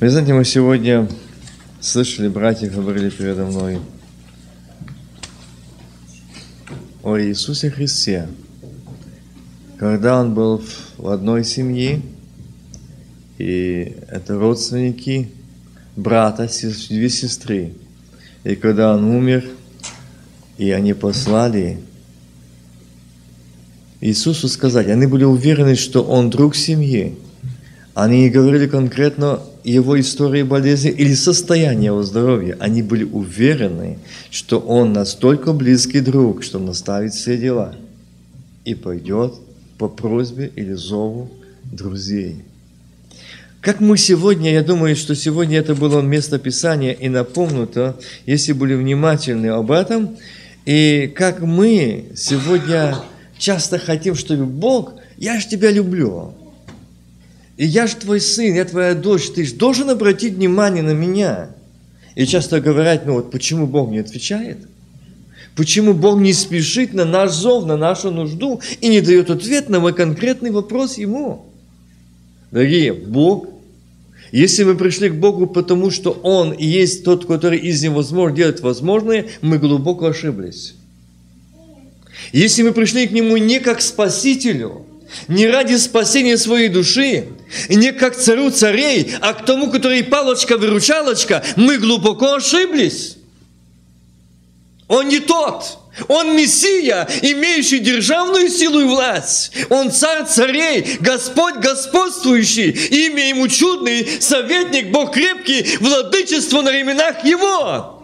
Вы знаете, мы сегодня слышали, братья говорили передо мной о Иисусе Христе, когда Он был в одной семье, и это родственники брата, две сестры. И когда Он умер, и они послали Иисусу сказать, они были уверены, что Он друг семьи. Они не говорили конкретно его истории болезни или состояния его здоровья. Они были уверены, что он настолько близкий друг, что наставит все дела и пойдет по просьбе или зову друзей. Как мы сегодня, я думаю, что сегодня это было место Писания и напомнуто, если были внимательны об этом, и как мы сегодня часто хотим, чтобы Бог, я же тебя люблю, и я же твой сын, я твоя дочь, ты же должен обратить внимание на меня. И часто говорят, ну вот почему Бог не отвечает? Почему Бог не спешит на наш зов, на нашу нужду и не дает ответ на мой конкретный вопрос Ему? Дорогие, Бог, если мы пришли к Богу, потому что Он есть тот, который из невозможного делает возможное, мы глубоко ошиблись. Если мы пришли к Нему не как Спасителю, не ради спасения своей души, не как царю царей, а к тому, который палочка-выручалочка, мы глубоко ошиблись. Он не тот. Он Мессия, имеющий державную силу и власть. Он царь царей, Господь господствующий, имя ему чудный, советник, Бог крепкий, владычество на ременах его.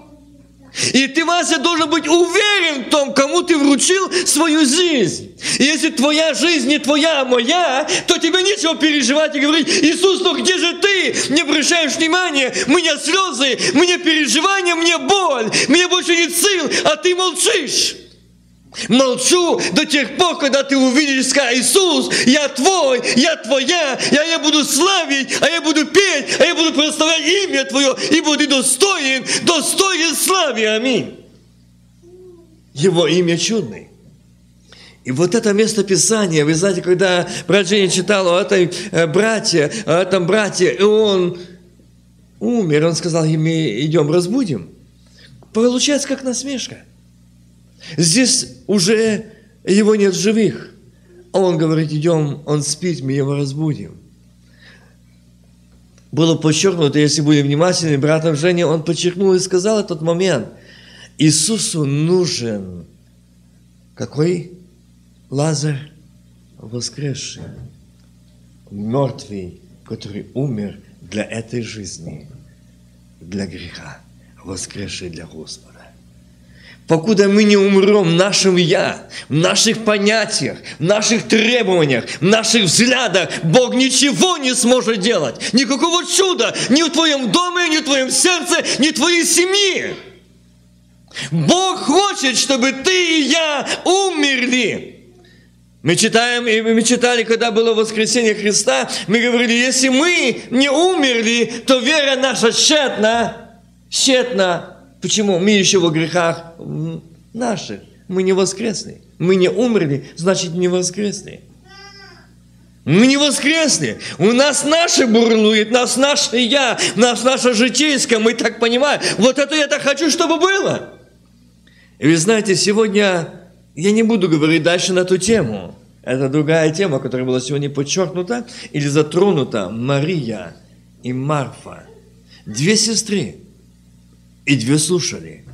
И ты, Вася, должен быть уверен в том, кому ты вручил свою жизнь. И если твоя жизнь не твоя, а моя, то тебе нечего переживать и говорить, Иисус, ну где же ты? Не обращаешь внимания, меня слезы, мне переживания, мне боль, мне больше нет сил, а ты молчишь. Молчу до тех пор, когда ты увидишь, скажешь, Иисус, я твой, я твоя, я, я буду славить, а я буду петь, а я буду прославлять имя Твое, и буду достоин, достоин славы. Аминь. Его имя чудный. И вот это место Писания, вы знаете, когда брат Женя читал о этой э, братье, о этом брате, и он умер, он сказал, идем разбудим. Получается, как насмешка – Здесь уже его нет живых. А он говорит, идем, он спит, мы его разбудим. Было подчеркнуто, если будем внимательны, братом Жене, он подчеркнул и сказал этот момент. Иисусу нужен какой? Лазарь воскресший, мертвый, который умер для этой жизни, для греха, воскресший для Господа покуда мы не умрем в нашем «я», в наших понятиях, в наших требованиях, в наших взглядах, Бог ничего не сможет делать. Никакого чуда ни в твоем доме, ни в твоем сердце, ни в твоей семье. Бог хочет, чтобы ты и я умерли. Мы читаем, и мы читали, когда было воскресение Христа, мы говорили, если мы не умерли, то вера наша тщетна, тщетна, Почему? Мы еще во грехах наших. Мы не воскресли. Мы не умерли, значит не воскресли. Мы не воскресли. У нас наше бурлует, нас наше я, нас наше житейское. Мы так понимаем. Вот это я так хочу, чтобы было. И вы знаете, сегодня я не буду говорить дальше на эту тему. Это другая тема, которая была сегодня подчеркнута или затронута. Мария и Марфа. Две сестры и две слушали.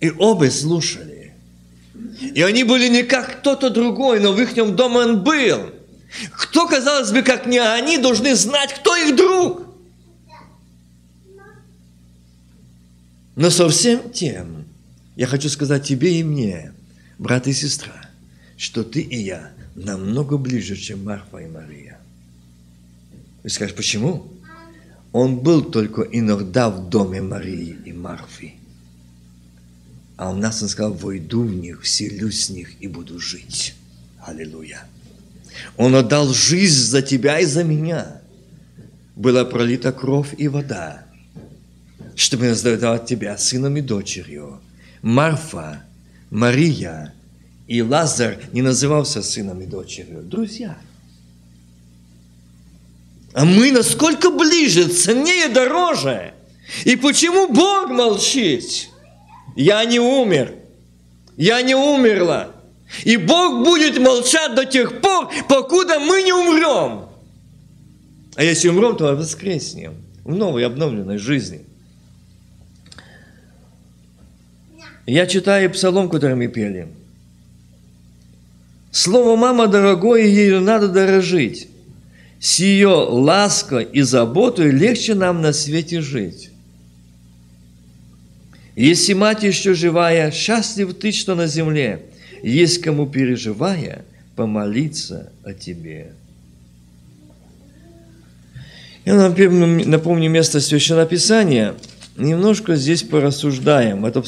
И обе слушали. И они были не как кто-то другой, но в их доме он был. Кто, казалось бы, как не они, должны знать, кто их друг. Но совсем тем, я хочу сказать тебе и мне, брат и сестра, что ты и я намного ближе, чем Марфа и Мария. Вы скажете, почему? Он был только иногда в доме Марии и Марфи. А у нас он сказал, войду в них, вселюсь с них и буду жить. Аллилуйя. Он отдал жизнь за тебя и за меня. Была пролита кровь и вода, чтобы называть тебя сыном и дочерью. Марфа, Мария и Лазар не назывался сыном и дочерью, друзья – А мы насколько ближе, ценнее, дороже. И почему Бог молчит? Я не умер. Я не умерла. И Бог будет молчать до тех пор, покуда мы не умрем. А если умрем, то воскреснем в новой обновленной жизни. Я читаю псалом, который мы пели. Слово «мама» дорогое, ею надо дорожить. С ее лаской и заботой легче нам на свете жить. Если мать еще живая, счастлив ты, что на земле, есть кому переживая, помолиться о тебе. Я напомню место Священного Писания. Немножко здесь порассуждаем. Это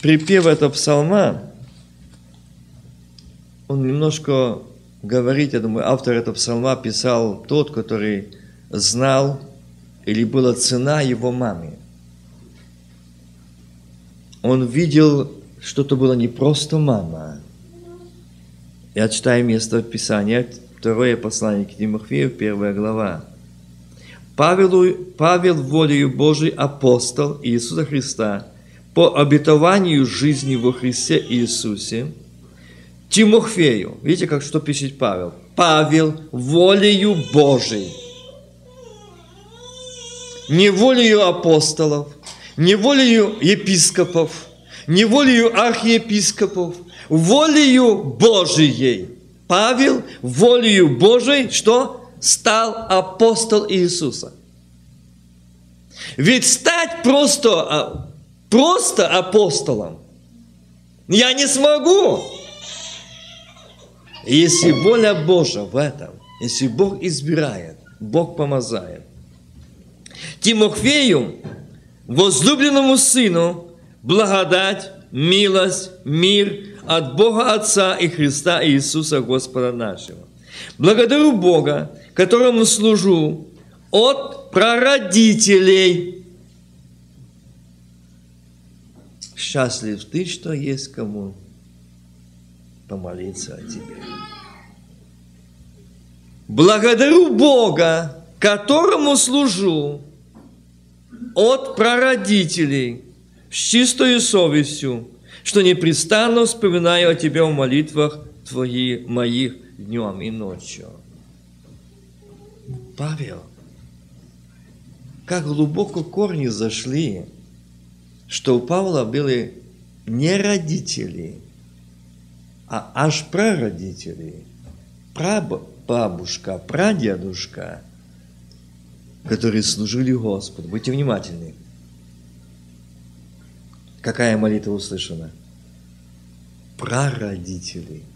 припев этого псалма, он немножко говорит, я думаю, автор этого псалма писал тот, который знал или была цена его маме. Он видел, что это была не просто мама. Я читаю место Писания, второе послание к Тимофею, первая глава. Павел, Павел волею Божий апостол Иисуса Христа по обетованию жизни во Христе Иисусе, Тимофею, видите, как что пишет Павел? Павел волею Божией, не волею апостолов, не волею епископов, не волею архиепископов, волею Божией. Павел волею Божией, что? стал апостол Иисуса. Ведь стать просто, а, просто апостолом я не смогу. Если воля Божья в этом, если Бог избирает, Бог помазает. Тимофею, возлюбленному сыну, благодать, милость, мир от Бога Отца и Христа Иисуса Господа нашего. Благодарю Бога, которому служу, от прародителей. Счастлив ты, что есть кому помолиться о тебе. Благодарю Бога, которому служу от прародителей с чистой совестью, что непрестанно вспоминаю о тебе в молитвах твоих, моих днем и ночью. Павел, как глубоко корни зашли, что у Павла были не родители, а аж прародители, прабабушка, прадедушка, которые служили Господу. Будьте внимательны. Какая молитва услышана? Прародители –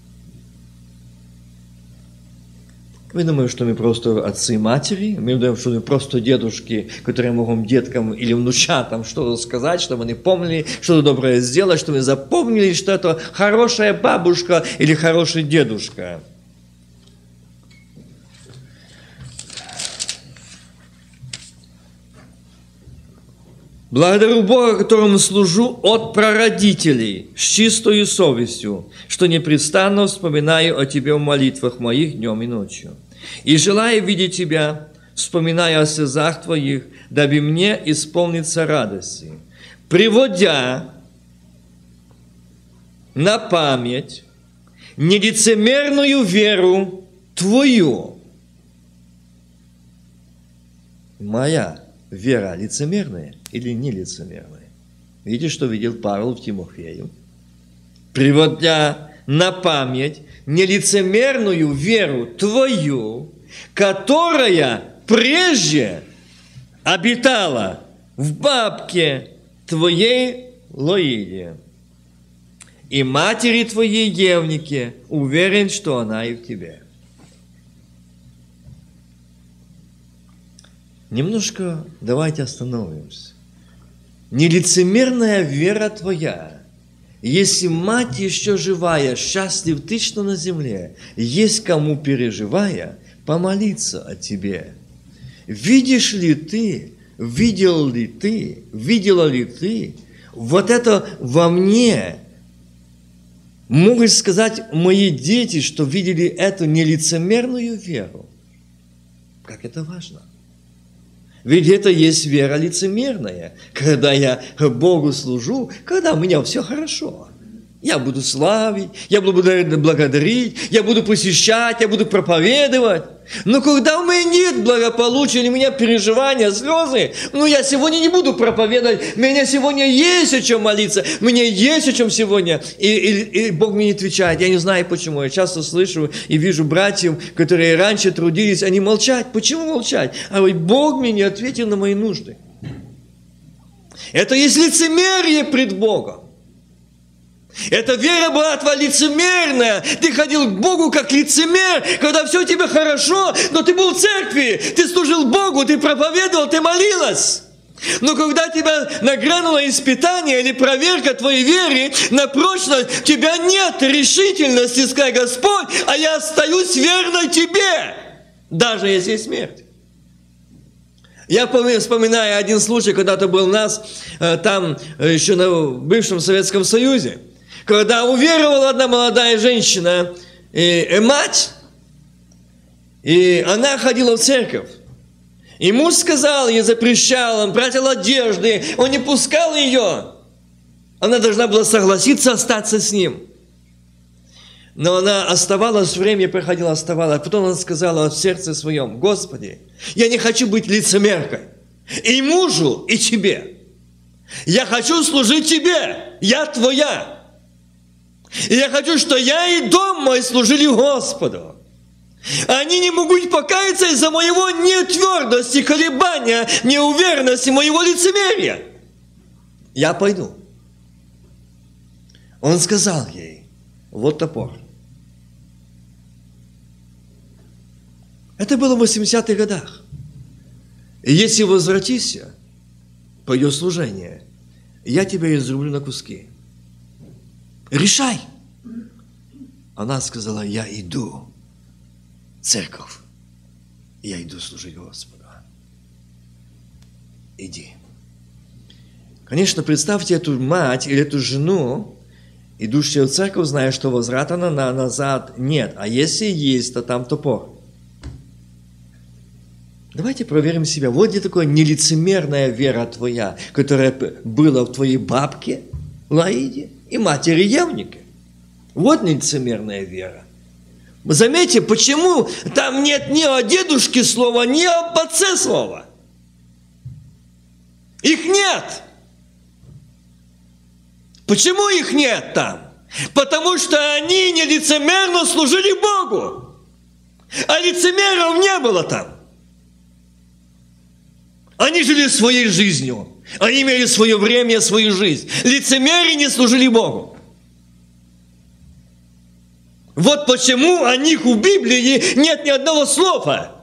Мы думаем, что мы просто отцы и матери, мы думаем, что мы просто дедушки, которые могут деткам или внучатам что-то сказать, чтобы они помнили, что-то доброе сделать, чтобы запомнили, что это хорошая бабушка или хороший дедушка. Благодарю Бога, которому служу от прародителей, с чистой совестью, что непрестанно вспоминаю о Тебе в молитвах моих днем и ночью. И желаю видеть Тебя, вспоминая о слезах Твоих, дабы мне исполниться радости, приводя на память нелицемерную веру Твою. Моя вера лицемерная или нелицемерная? Видите, что видел Павел в Тимофею? Приводя на память нелицемерную веру твою, которая прежде обитала в бабке твоей Лоиде и матери твоей Евнике, уверен, что она и в тебе. Немножко давайте остановимся. Нелицемерная вера твоя, если мать еще живая, счастлив ты, что на земле, есть кому переживая, помолиться о тебе. Видишь ли ты, видел ли ты, видела ли ты, вот это во мне, могут сказать мои дети, что видели эту нелицемерную веру, Как это важно. Ведь это есть вера лицемерная, когда я Богу служу, когда у меня все хорошо. Я буду славить, я буду благодарить, я буду посещать, я буду проповедовать. Но когда у меня нет благополучия, у меня переживания, слезы, ну я сегодня не буду проповедовать, меня сегодня есть о чем молиться, меня есть о чем сегодня. И, и, и Бог мне не отвечает, я не знаю почему. Я часто слышу и вижу братьев, которые раньше трудились, они молчат. Почему молчать? А Бог мне не ответил на мои нужды. Это есть лицемерие пред Богом. Эта вера была лицемерная. Ты ходил к Богу как лицемер, когда все тебе хорошо, но ты был в церкви, ты служил Богу, ты проповедовал, ты молилась. Но когда тебя награнуло испытание или проверка твоей веры на прочность, тебя нет решительности сказать, Господь, а я остаюсь верной Тебе, даже если смерть. Я вспоминаю один случай, когда-то был у нас э, там, э, еще на бывшем Советском Союзе когда уверовала одна молодая женщина, и, и мать, и она ходила в церковь. И муж сказал ей, запрещал, он пратил одежды, он не пускал ее. Она должна была согласиться остаться с ним. Но она оставалась, время проходило, оставалась. Потом она сказала в сердце своем, Господи, я не хочу быть лицемеркой. И мужу, и тебе. Я хочу служить тебе. Я твоя. И я хочу, что я и дом мой служили Господу. Они не могут покаяться из-за моего нетвердости, колебания, неуверенности, моего лицемерия. Я пойду. Он сказал ей, вот топор. Это было в 80-х годах. И если возвратишься по ее служению, я тебя изрублю на куски. Решай. Она сказала, я иду в церковь. Я иду служить Господу. Иди. Конечно, представьте эту мать или эту жену, идущую в церковь, зная, что возврата на, на назад нет. А если есть, то там топор. Давайте проверим себя. Вот где такая нелицемерная вера твоя, которая была в твоей бабке Лаиде и матери явника. Вот лицемерная вера. Заметьте, почему там нет ни о дедушке слова, ни об отце слова. Их нет. Почему их нет там? Потому что они не лицемерно служили Богу. А лицемеров не было там. Они жили своей жизнью. Они имели свое время, свою жизнь. Лицемерие не служили Богу. Вот почему о них в Библии нет ни одного слова.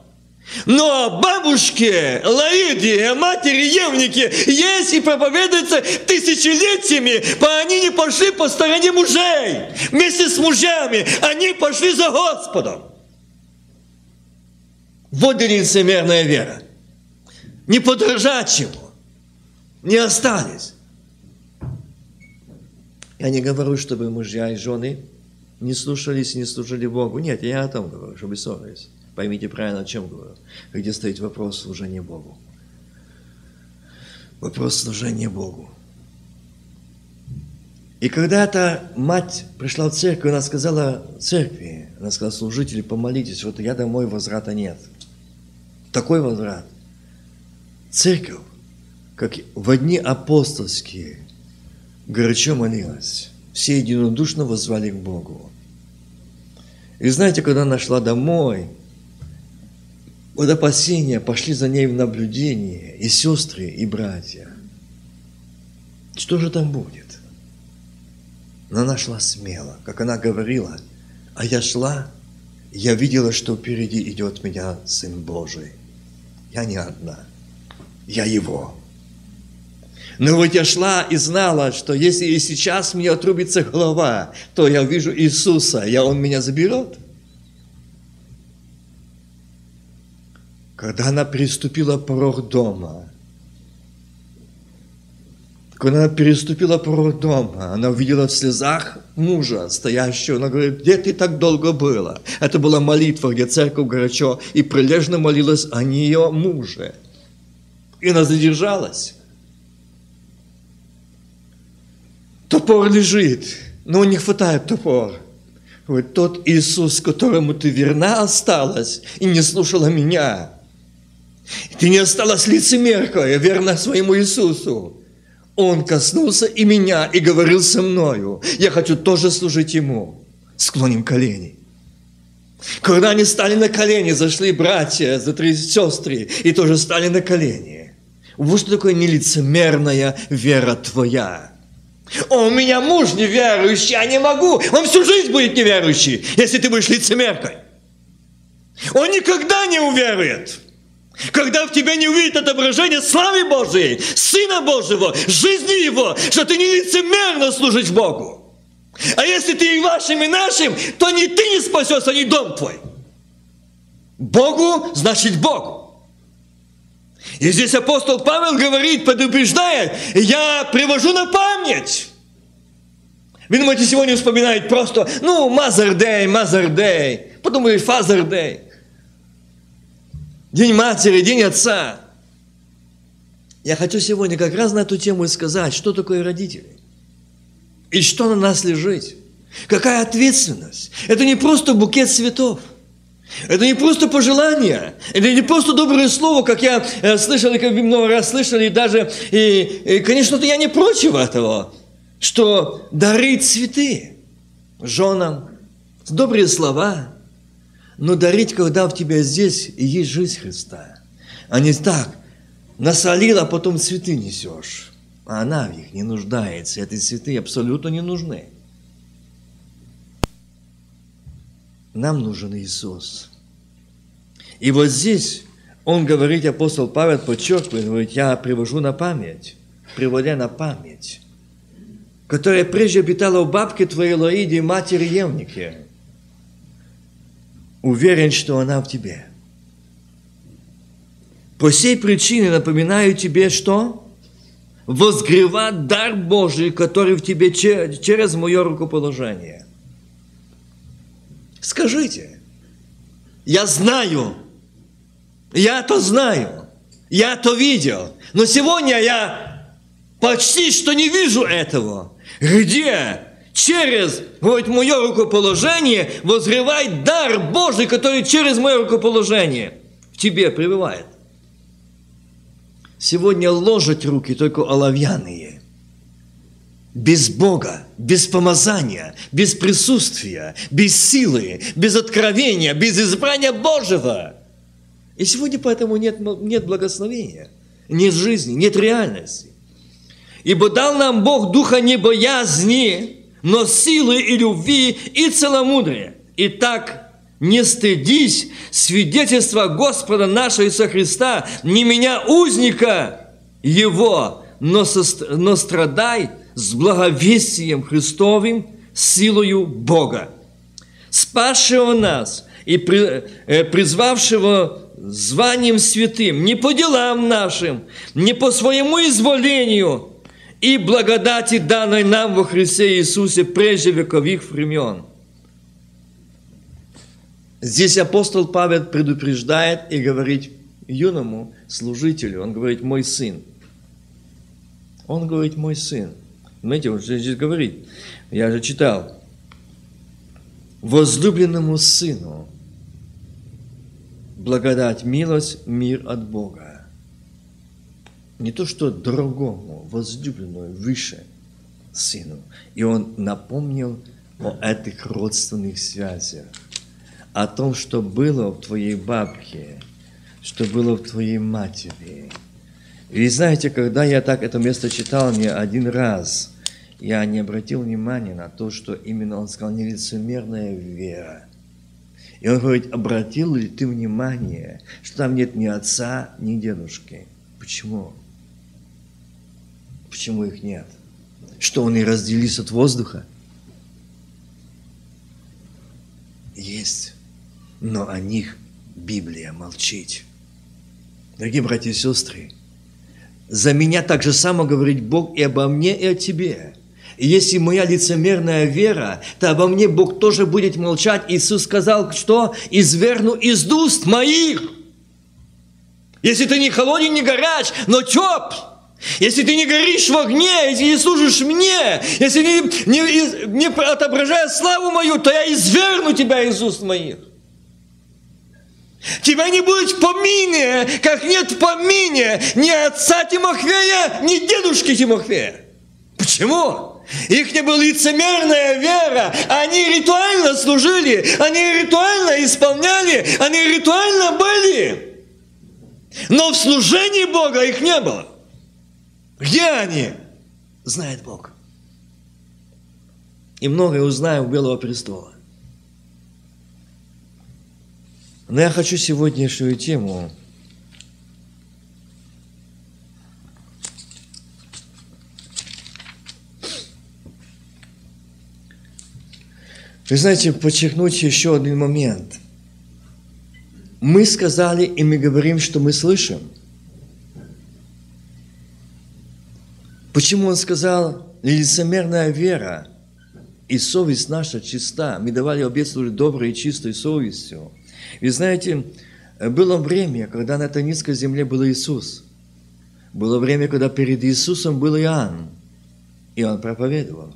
Но бабушки, Лаиде, матери, Евники есть и проповедуются тысячелетиями, по они не пошли по стороне мужей. Вместе с мужьями они пошли за Господом. Вот лицемерная вера. Не подражать ему не остались. Я не говорю, чтобы мужья и жены не слушались и не служили Богу. Нет, я о том говорю, чтобы ссорились. Поймите правильно, о чем говорю. Где стоит вопрос служения Богу. Вопрос служения Богу. И когда эта мать пришла в церковь, она сказала церкви, она сказала, служители, помолитесь, вот я домой, возврата нет. Такой возврат. Церковь как в дни апостольские, горячо молилась. Все единодушно возвали к Богу. И знаете, когда она шла домой, от опасения пошли за ней в наблюдение и сестры, и братья. Что же там будет? Но она шла смело, как она говорила, а я шла, я видела, что впереди идет меня Сын Божий. Я не одна, я Его. Но вот я шла и знала, что если и сейчас мне отрубится голова, то я вижу Иисуса, и Он меня заберет. Когда она приступила порог дома, Когда она переступила порог дома, она увидела в слезах мужа, стоящего. Она говорит, где ты так долго была? Это была молитва, где церковь горячо и прилежно молилась о нее муже. И она задержалась. Топор лежит, но не хватает топор. Говорит, тот Иисус, которому ты верна осталась и не слушала меня. Ты не осталась лицемеркой, верна своему Иисусу. Он коснулся и меня, и говорил со мною. Я хочу тоже служить Ему. Склоним колени. Когда они стали на колени, зашли братья, за три сестры, и тоже стали на колени. Вот что такое нелицемерная вера твоя. О, у меня муж неверующий, я не могу. Он всю жизнь будет неверующий, если ты будешь лицемеркой. Он никогда не уверует. Когда в тебе не увидит отображение славы Божией, Сына Божьего, жизни Его, что ты не лицемерно служишь Богу. А если ты и вашим, и нашим, то ни ты не спасешься, ни дом твой. Богу значит Богу. И здесь апостол Павел говорит, предупреждает, я привожу на память. Вы думаете, сегодня вспоминает просто, ну, Мазардей, Мазардей, потом говорит Фазардей. День матери, день отца. Я хочу сегодня как раз на эту тему и сказать, что такое родители. И что на нас лежит. Какая ответственность. Это не просто букет цветов. Это не просто пожелание, это не просто доброе слово, как я э, слышал, и как много раз слышали, и даже, и, и конечно, я не против этого, что дарить цветы женам, добрые слова, но дарить, когда в тебя здесь есть жизнь Христа, а не так, насолил, а потом цветы несешь. А она в них не нуждается, эти цветы абсолютно не нужны. Нам нужен Иисус. И вот здесь он говорит, апостол Павел подчеркивает, говорит, я привожу на память, приводя на память, которая прежде обитала у бабки твоей Лоиде, матери Евники уверен, что она в тебе. По сей причине напоминаю тебе, что возгревать дар Божий, который в тебе через мое рукоположение. Скажите, я знаю, я то знаю, я то видел, но сегодня я почти что не вижу этого. Где через говорит, мое рукоположение возревает дар Божий, который через мое рукоположение в тебе пребывает. Сегодня ложат руки только оловянные. Без Бога, без помазания, без присутствия, без силы, без откровения, без избрания Божьего. И сегодня поэтому нет, нет благословения, нет жизни, нет реальности. Ибо дал нам Бог духа небоязни, но силы и любви и целомудрия. Итак, не стыдись свидетельства Господа нашего Иисуса Христа, не меня узника Его, но, со, но страдай с благовестием Христовым, силою Бога, спасшего нас и э, призвавшего званием святым, не по делам нашим, не по своему изволению, и благодати, данной нам во Христе Иисусе прежде вековых времен. Здесь апостол Павел предупреждает и говорит юному служителю, он говорит, мой сын. Он говорит, мой сын. Знаете, он здесь говорит, я же читал, возлюбленному сыну благодать, милость, мир от Бога не то что другому, возлюбленному, выше сыну. И он напомнил о этих родственных связях, о том, что было в твоей бабке, что было в твоей матери. И знаете, когда я так это место читал не один раз, я не обратил внимания на то, что именно он сказал нелицемерная вера. И он говорит, обратил ли ты внимание, что там нет ни отца, ни дедушки? Почему? Почему их нет? Что он и разделись от воздуха? Есть, но о них Библия молчит. Дорогие братья и сестры, за меня так же само говорит Бог и обо мне, и о тебе. Если моя лицемерная вера, то обо мне Бог тоже будет молчать. Иисус сказал, что «изверну из уст моих». Если ты не холоден, не горяч, но тепл, если ты не горишь в огне, если не служишь мне, если не, не, не отображая славу мою, то я изверну тебя из уст моих. Тебя не будет в помине, как нет в помине ни отца Тимофея, ни дедушки Тимофея. Почему? Их не была лицемерная вера. Они ритуально служили, они ритуально исполняли, они ритуально были. Но в служении Бога их не было. Где они? Знает Бог. И многое узнаем у Белого престола. Но я хочу сегодняшнюю тему Вы знаете, подчеркнуть еще один момент. Мы сказали и мы говорим, что мы слышим. Почему он сказал, лицемерная вера и совесть наша чиста. Мы давали обет служить доброй и чистой совестью. Вы знаете, было время, когда на этой низкой земле был Иисус. Было время, когда перед Иисусом был Иоанн, и он проповедовал.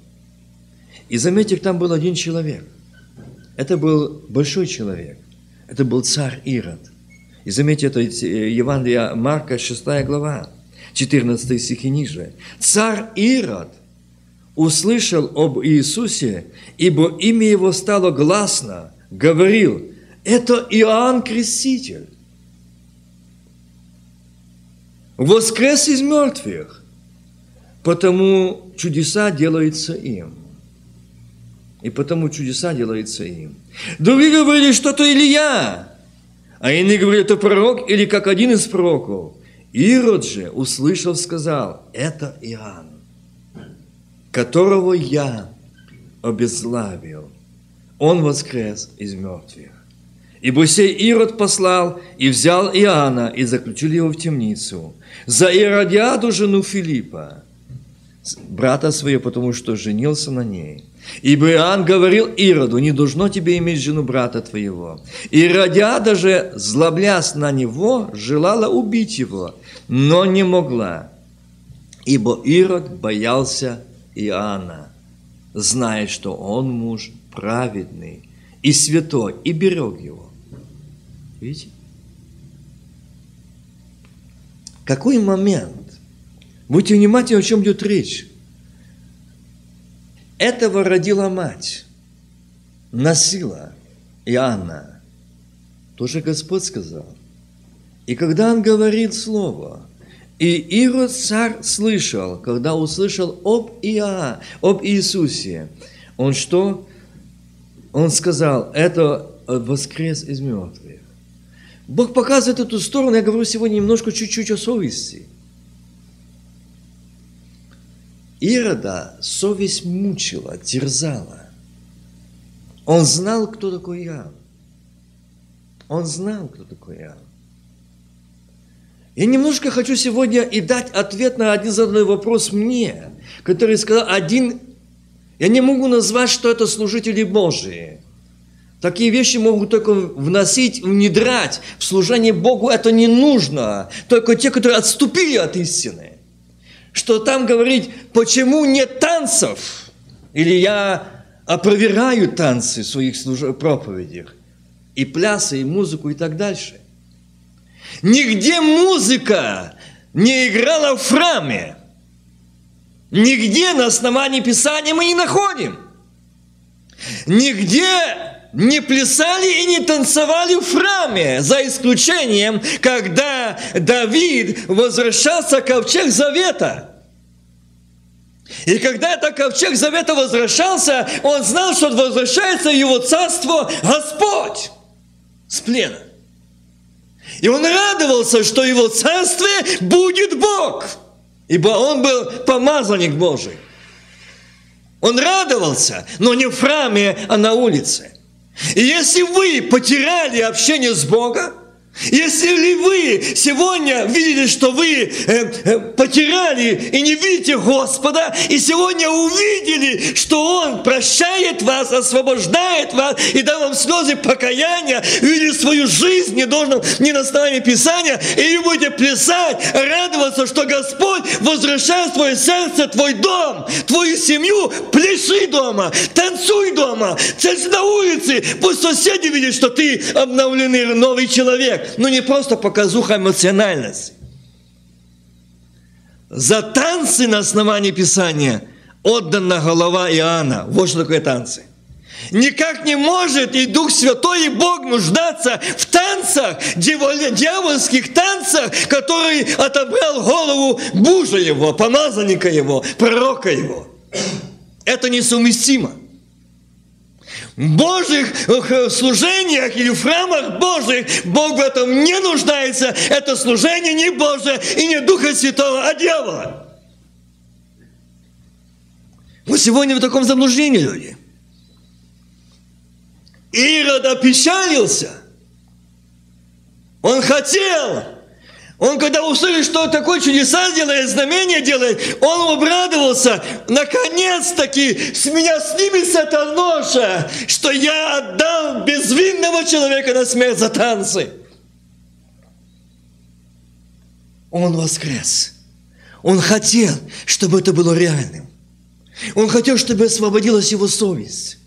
И заметьте, там был один человек. Это был большой человек. Это был царь Ирод. И заметьте, это Евангелие Марка, 6 глава. 14 стих и ниже. Царь Ирод услышал об Иисусе, ибо имя его стало гласно, говорил, это Иоанн Креститель. Воскрес из мертвых, потому чудеса делаются им. И потому чудеса делаются им. Другие говорили, что это Илья, а иные говорили, это пророк или как один из пророков. Ирод же, услышав, сказал, это Иоанн, которого я обезглавил. Он воскрес из мертвых. Ибо сей Ирод послал и взял Иоанна и заключил его в темницу за Иродиаду, жену Филиппа, брата своего, потому что женился на ней. Ибо Иоанн говорил Ироду, не должно тебе иметь жену брата твоего. И Иродиада же, злоблясь на него, желала убить его, но не могла, ибо Ирод боялся Иоанна, зная, что он муж праведный и святой, и берег его. Видите? Какой момент? Будьте внимательны, о чем идет речь. Этого родила мать, носила Иоанна. Тоже Господь сказал. И когда он говорит слово, и Ирод царь слышал, когда услышал об Иа, об Иисусе, он что? Он сказал, это воскрес из мертвых. Бог показывает эту сторону, я говорю сегодня немножко чуть-чуть о совести. Ирода совесть мучила, терзала. Он знал, кто такой Иоанн. Он знал, кто такой Иоанн. Я немножко хочу сегодня и дать ответ на один заданный вопрос мне, который сказал один, я не могу назвать, что это служители Божии. Такие вещи могут только вносить, внедрять в служение Богу, это не нужно. Только те, которые отступили от истины. Что там говорить, почему нет танцев? Или я опровергаю танцы в своих проповедях. И плясы, и музыку, и так дальше – Нигде музыка не играла в храме. Нигде на основании Писания мы не находим. Нигде не плясали и не танцевали в храме, за исключением, когда Давид возвращался ковчег Завета. И когда этот ковчег Завета возвращался, он знал, что возвращается его царство Господь с плена. И он радовался, что его царстве будет Бог, ибо он был помазанник Божий. Он радовался, но не в храме, а на улице. И если вы потеряли общение с Богом, Если ли вы сегодня видели, что вы э, э, потеряли и не видите Господа, и сегодня увидели, что Он прощает вас, освобождает вас и дал вам слезы покаяния, видели свою жизнь не должен не на основании Писания, и вы будете плясать, радоваться, что Господь возвращает в твое сердце, твой дом, твою семью, пляши дома, танцуй дома, цель на улице, пусть соседи видят, что ты обновленный новый человек ну не просто показуха, эмоциональность. За танцы на основании Писания отдана голова Иоанна. Вот что такое танцы. Никак не может и Дух Святой, и Бог нуждаться в танцах, дьявольских танцах, который отобрал голову мужа его, помазанника его, пророка его. Это несовместимо. Божьих э, служениях или в храмах Божьих Бог в этом не нуждается. Это служение не Божие и не Духа Святого, а дьявола. Мы сегодня в таком заблуждении, люди. Ирод опечалился. Он хотел, он, когда услышал, что такое чудеса делает, знамение делает, он обрадовался. Наконец-таки с меня снимется эта ноша, что я отдал безвинного человека на смерть за танцы. Он воскрес. Он хотел, чтобы это было реальным. Он хотел, чтобы освободилась его совесть.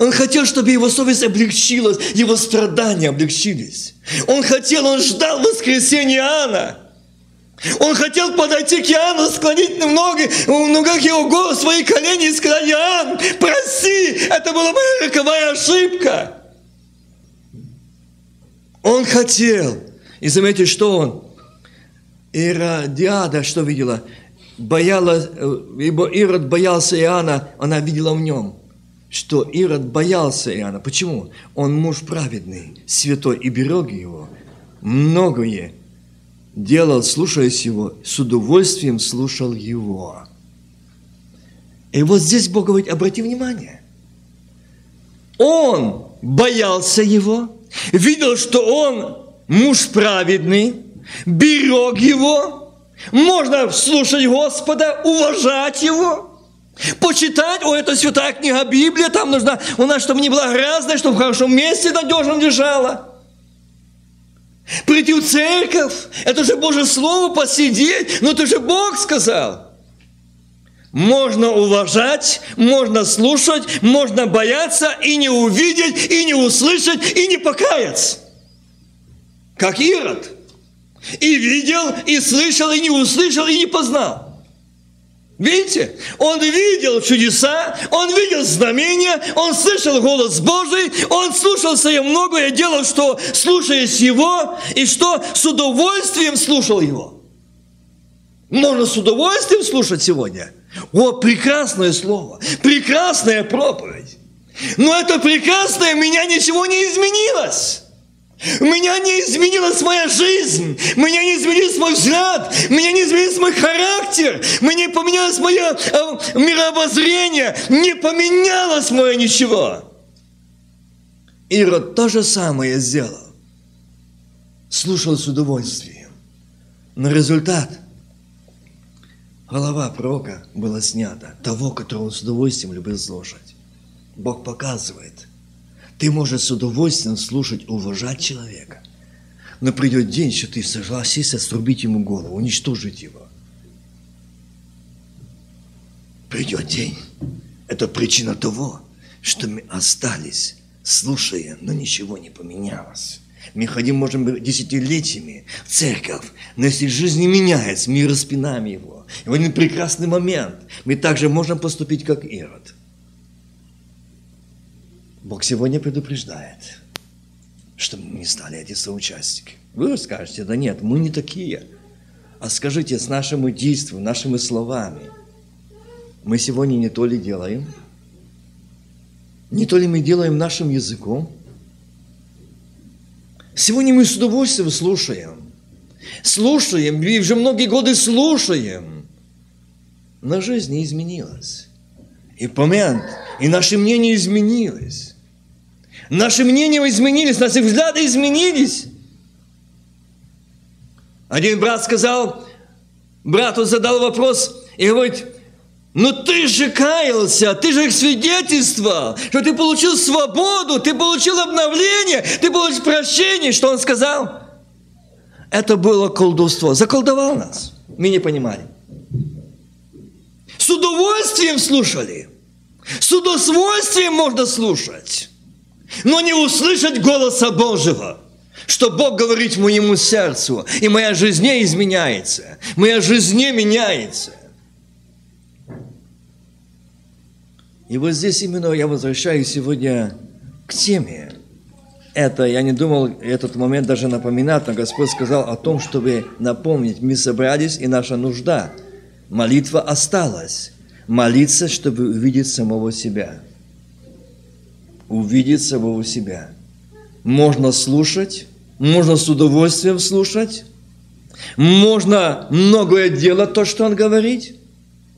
Он хотел, чтобы его совесть облегчилась, его страдания облегчились. Он хотел, он ждал воскресения Иоанна. Он хотел подойти к Иоанну, склонить немного, в ногах его голос, свои колени и сказать, Иоанн, прости, это была моя роковая ошибка. Он хотел. И заметьте, что он? Иродиада, что видела? Боялась, э, ибо Ирод боялся Иоанна, она видела в нем – что Ирод боялся Иоанна. Почему? Он муж праведный, святой, и берег его. Многое делал, слушаясь его, с удовольствием слушал его. И вот здесь Бог говорит, обрати внимание. Он боялся его, видел, что он муж праведный, берег его, можно слушать Господа, уважать его – Почитать, о, это святая книга Библия, там нужна у нас, чтобы не была грязная, чтобы в хорошем месте надежно лежала. Прийти в церковь, это же Божье Слово, посидеть, но это же Бог сказал. Можно уважать, можно слушать, можно бояться и не увидеть, и не услышать, и не покаяться. Как Ирод. И видел, и слышал, и не услышал, и не познал. Видите? Он видел чудеса, он видел знамения, он слышал голос Божий, он слушал себе многое, делал, что слушаясь его, и что с удовольствием слушал его. Можно с удовольствием слушать сегодня. О, прекрасное слово, прекрасная проповедь. Но это прекрасное меня ничего не изменилось. Меня не изменилась моя жизнь, меня не изменился мой взгляд, меня не изменился мой характер, меня не поменялось мое э, мировоззрение, не поменялось мое ничего. Ирод то же самое сделал. Слушал с удовольствием. Но результат – голова пророка была снята, того, которого он с удовольствием любил слушать. Бог показывает – ты можешь с удовольствием слушать, уважать человека. Но придет день, что ты согласишься срубить ему голову, уничтожить его. Придет день. Это причина того, что мы остались, слушая, но ничего не поменялось. Мы ходим, можем десятилетиями в церковь, но если жизнь не меняется, мы распинаем его. И в один прекрасный момент мы также можем поступить, как Ирод – Бог сегодня предупреждает, чтобы мы не стали эти соучастники. Вы скажете, да нет, мы не такие. А скажите с нашими действиями, нашими словами. Мы сегодня не то ли делаем, не то ли мы делаем нашим языком. Сегодня мы с удовольствием слушаем. Слушаем, и уже многие годы слушаем. Но жизнь не изменилась. И момент, и наше мнение изменилось. Наши мнения изменились, наши взгляды изменились. Один брат сказал, брату задал вопрос и говорит, ну ты же каялся, ты же их свидетельствовал, что ты получил свободу, ты получил обновление, ты получил прощение. Что он сказал? Это было колдовство. Заколдовал нас. Мы не понимали. С удовольствием слушали. С удовольствием можно слушать. Но не услышать голоса Божьего что Бог говорит моему сердцу, и моя жизнь не изменяется, моя жизнь не меняется. И вот здесь именно я возвращаюсь сегодня к теме. Это, я не думал этот момент даже напоминать, но Господь сказал о том, чтобы напомнить, мы собрались, и наша нужда. Молитва осталась. Молиться, чтобы увидеть самого себя. Увидеть самого себя. Можно слушать, можно с удовольствием слушать, можно многое делать то, что он говорит.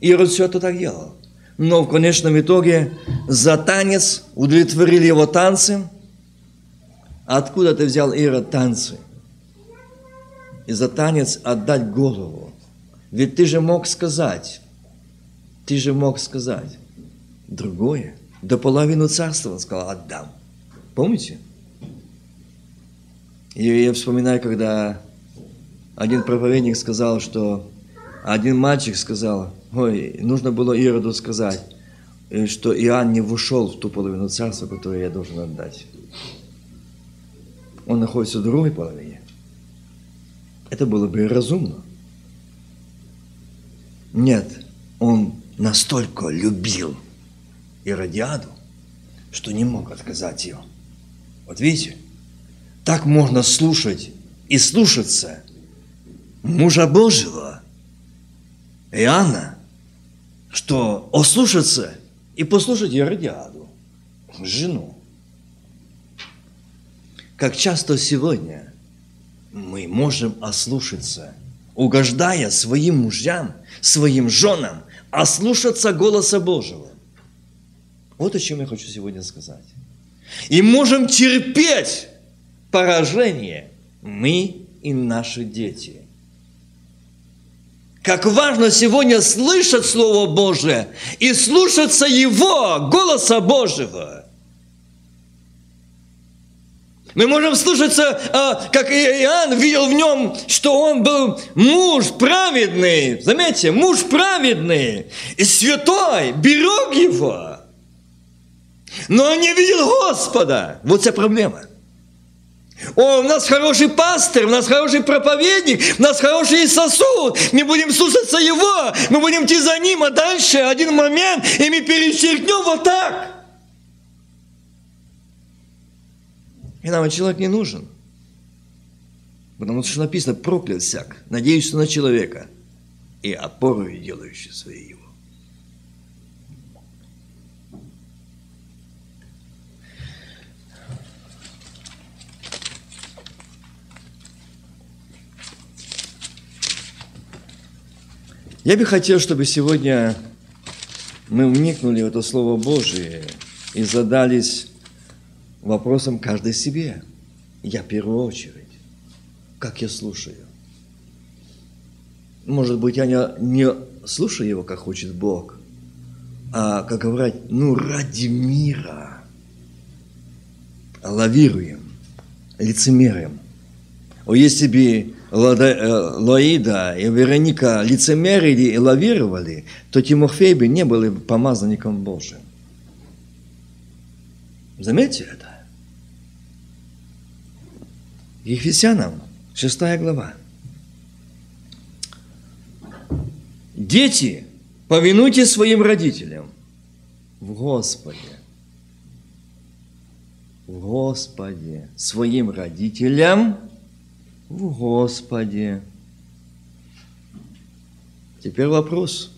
Ирод все это так делал. Но в конечном итоге за танец удовлетворили его танцы. Откуда ты взял Ирод танцы? И за танец отдать голову. Ведь ты же мог сказать, ты же мог сказать другое. До половины царства он сказал, отдам. Помните? И я вспоминаю, когда один проповедник сказал, что один мальчик сказал, ой, нужно было Ироду сказать, э, что Иоанн не вошел в ту половину царства, которую я должен отдать. Он находится в другой половине. Это было бы разумно. Нет, он настолько любил Иродиаду, что не мог отказать ее. Вот видите, так можно слушать и слушаться мужа Божьего, Иоанна, что ослушаться и послушать Еродиаду, жену. Как часто сегодня мы можем ослушаться, угождая своим мужьям, своим женам, ослушаться голоса Божьего. Вот о чем я хочу сегодня сказать. И можем терпеть поражение мы и наши дети – как важно сегодня слышать Слово Божие и слушаться Его, голоса Божьего. Мы можем слушаться, а, как Иоанн видел в нем, что он был муж праведный. Заметьте, муж праведный и святой, берег его. Но он не видел Господа. Вот вся проблема. О, у нас хороший пастор, у нас хороший проповедник, у нас хороший сосуд. Мы будем слушаться его, мы будем идти за ним, а дальше один момент, и мы перечеркнем вот так. И нам человек не нужен. Потому что написано, проклят всяк, надеюсь на человека, и опорою делающий свои его. Я бы хотел, чтобы сегодня мы вникнули в это Слово Божие и задались вопросом каждый себе. Я в первую очередь. Как я слушаю? Может быть, я не, не слушаю его, как хочет Бог, а, как говорят, ну, ради мира лавируем, лицемерим. О, если бы Лоида и Вероника лицемерили и лавировали, то Тимофей бы не был помазанником Божьим. Заметьте это. Ефесянам, 6 глава. Дети, повинуйтесь своим родителям в Господе. В Господе. Своим родителям – в Господе. Теперь вопрос.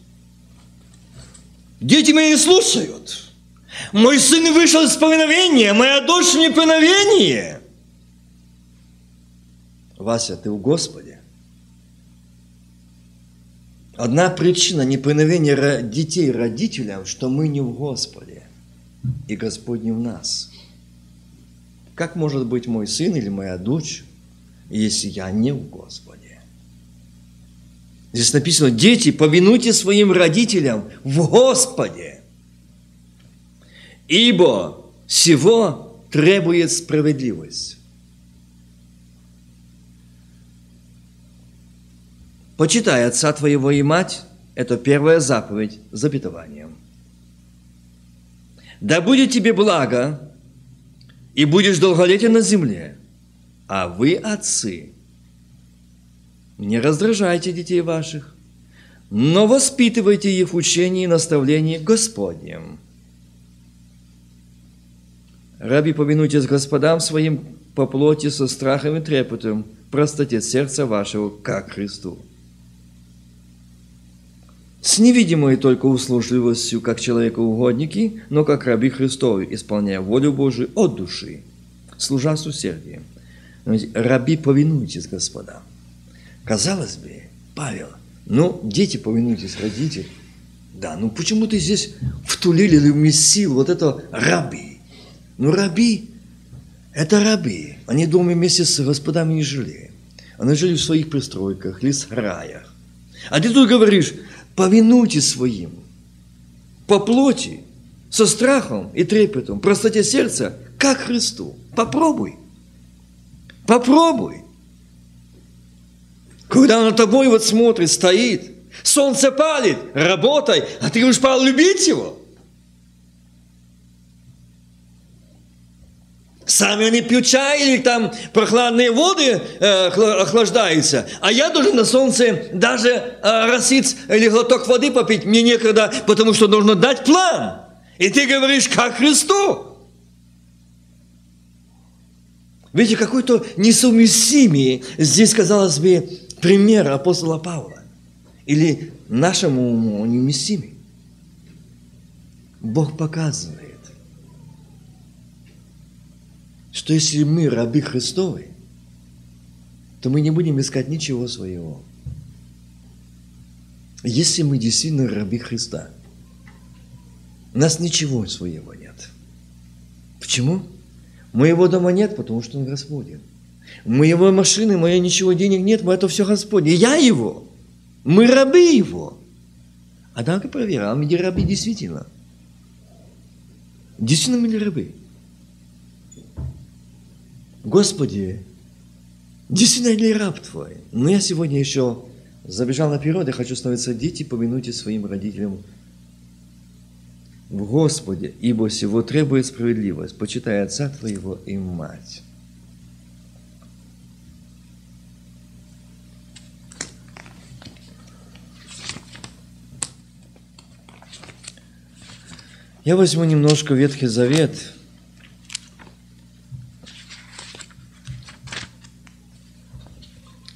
Дети мои слушают. Мой сын вышел из повиновения, моя дочь не повиновение. Вася, ты у Господе. Одна причина неповиновения детей родителям, что мы не в Господе, и Господь не в нас. Как может быть мой сын или моя дочь если я не в Господе. Здесь написано, дети, повинуйте своим родителям в Господе, ибо всего требует справедливость. Почитай отца твоего и мать, это первая заповедь за запятованием. Да будет тебе благо, и будешь долголетен на земле. А вы, отцы, не раздражайте детей ваших, но воспитывайте их в учении и наставлении Господнем. Раби, повинуйтесь господам своим по плоти со страхом и трепетом, простоте сердца вашего, как Христу с невидимой только услужливостью, как человекоугодники, но как раби Христовы, исполняя волю Божию от души, служа с усердием. Раби, повинуйтесь господам. Казалось бы, Павел, ну, дети, повинуйтесь родителям. Да, ну почему ты здесь втулили или вместил вот это раби? Ну, раби – это раби. Они дома вместе с господами не жили. Они жили в своих пристройках или сараях. А ты тут говоришь, повинуйтесь своим, по плоти, со страхом и трепетом, простоте сердца, как Христу. Попробуй. Попробуй. Когда на тобой вот смотрит, стоит, солнце палит, работай, а ты уж пал любить его – Сами они пьют чай или там прохладные воды э, охлаждаются. А я должен на солнце даже э, росить или глоток воды попить. Мне некогда, потому что нужно дать план. И ты говоришь, как Христу. Видите, какой-то несовместимый здесь, казалось бы, пример апостола Павла. Или нашему уму невместимый. Бог показывает что если мы рабы Христовы, то мы не будем искать ничего своего. Если мы действительно рабы Христа, у нас ничего своего нет. Почему? Моего дома нет, потому что он Господень. Моего машины, моей ничего денег нет, но это все Господь. И я его. Мы рабы его. Однако проверял, мы не рабы действительно. Действительно мы не рабы. Господи, действительно ли раб Твой? Но я сегодня еще забежал наперед, я хочу становиться дети, помянуйте своим родителям в Господе, ибо всего требует справедливость, почитай отца твоего и мать. Я возьму немножко Ветхий Завет –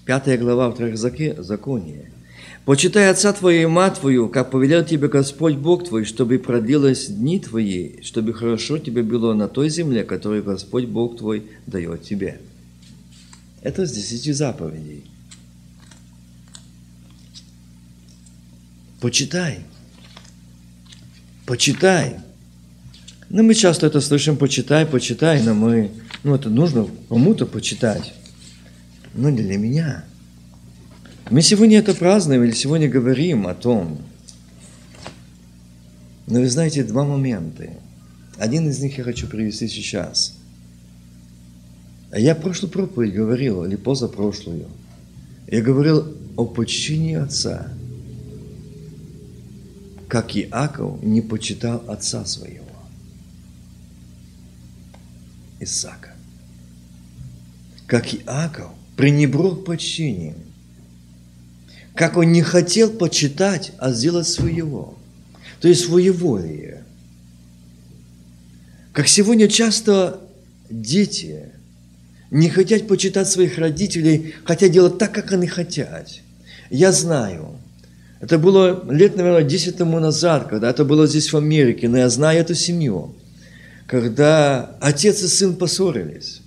Пятая глава Второзакония. «Почитай отца твоего и мать твою, как повелел тебе Господь Бог твой, чтобы продлилось дни твои, чтобы хорошо тебе было на той земле, которую Господь Бог твой дает тебе». Это с десяти заповедей. Почитай. Почитай. Ну, мы часто это слышим, почитай, почитай, но мы, ну, это нужно кому-то почитать но не для меня. Мы сегодня это празднуем или сегодня говорим о том. Но вы знаете, два момента. Один из них я хочу привести сейчас. А я прошлую проповедь говорил, или позапрошлую. Я говорил о почтении отца. Как Иаков не почитал отца своего. Исаака. Как Иаков пренебрег почтением. Как он не хотел почитать, а сделать своего. То есть своеволие. Как сегодня часто дети не хотят почитать своих родителей, хотят делать так, как они хотят. Я знаю, это было лет, наверное, 10 тому назад, когда это было здесь в Америке, но я знаю эту семью, когда отец и сын поссорились.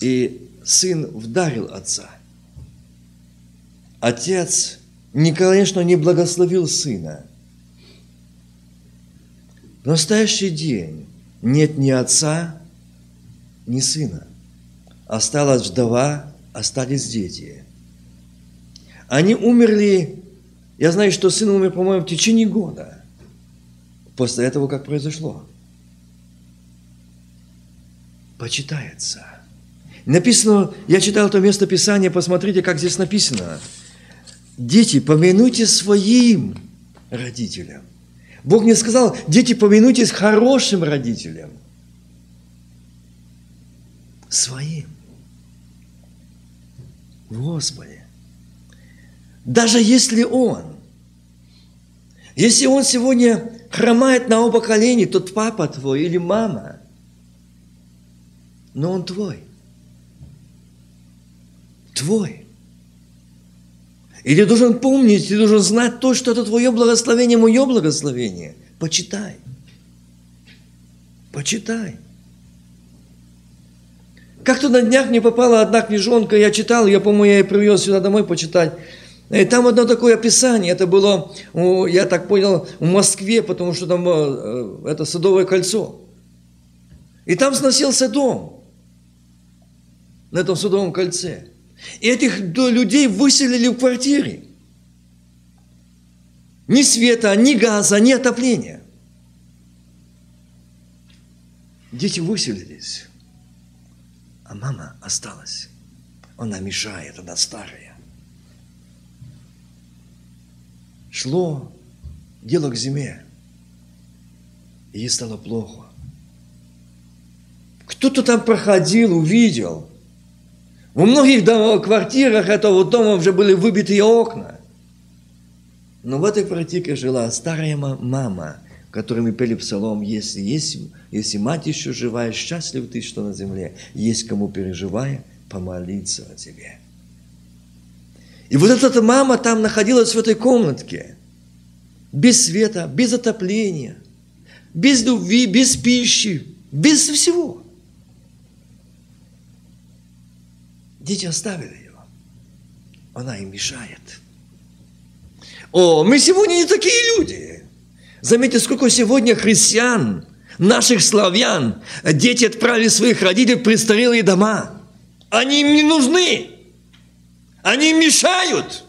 И сын вдарил отца. Отец, не, конечно, не благословил сына. В настоящий день нет ни отца, ни сына. Осталась вдова, остались дети. Они умерли, я знаю, что сын умер, по-моему, в течение года после этого, как произошло. Почитается. Написано, я читал это место Писания, посмотрите, как здесь написано. Дети, помянуйте своим родителям. Бог мне сказал, дети, помянуйтесь хорошим родителям. Своим. Господи. Даже если он, если он сегодня хромает на оба колени, тот папа твой или мама, но он твой. Твой. И ты должен помнить, ты должен знать то, что это твое благословение, мое благословение. Почитай. Почитай. Как-то на днях мне попала одна книжонка, я читал, я, по-моему, я ее привез сюда домой почитать. И там одно такое описание, это было, я так понял, в Москве, потому что там э, это Садовое кольцо. И там сносился дом на этом Садовом кольце. И этих людей выселили в квартире. Ни света, ни газа, ни отопления. Дети выселились, а мама осталась. Она мешает, она старая. шло дело к зиме, и ей стало плохо. Кто-то там проходил, увидел. Во многих домов, квартирах этого дома уже были выбитые окна. Но в этой квартире жила старая мама, которой мы пели псалом, если, есть, если мать еще живая, счастлив ты, что на земле, есть кому переживая, помолиться о тебе. И вот эта мама там находилась в этой комнатке, без света, без отопления, без любви, без пищи, без всего. Дети оставили ее. Она им мешает. О, мы сегодня не такие люди. Заметьте, сколько сегодня христиан, наших славян, дети отправили своих родителей в престарелые дома. Они им не нужны. Они мешают.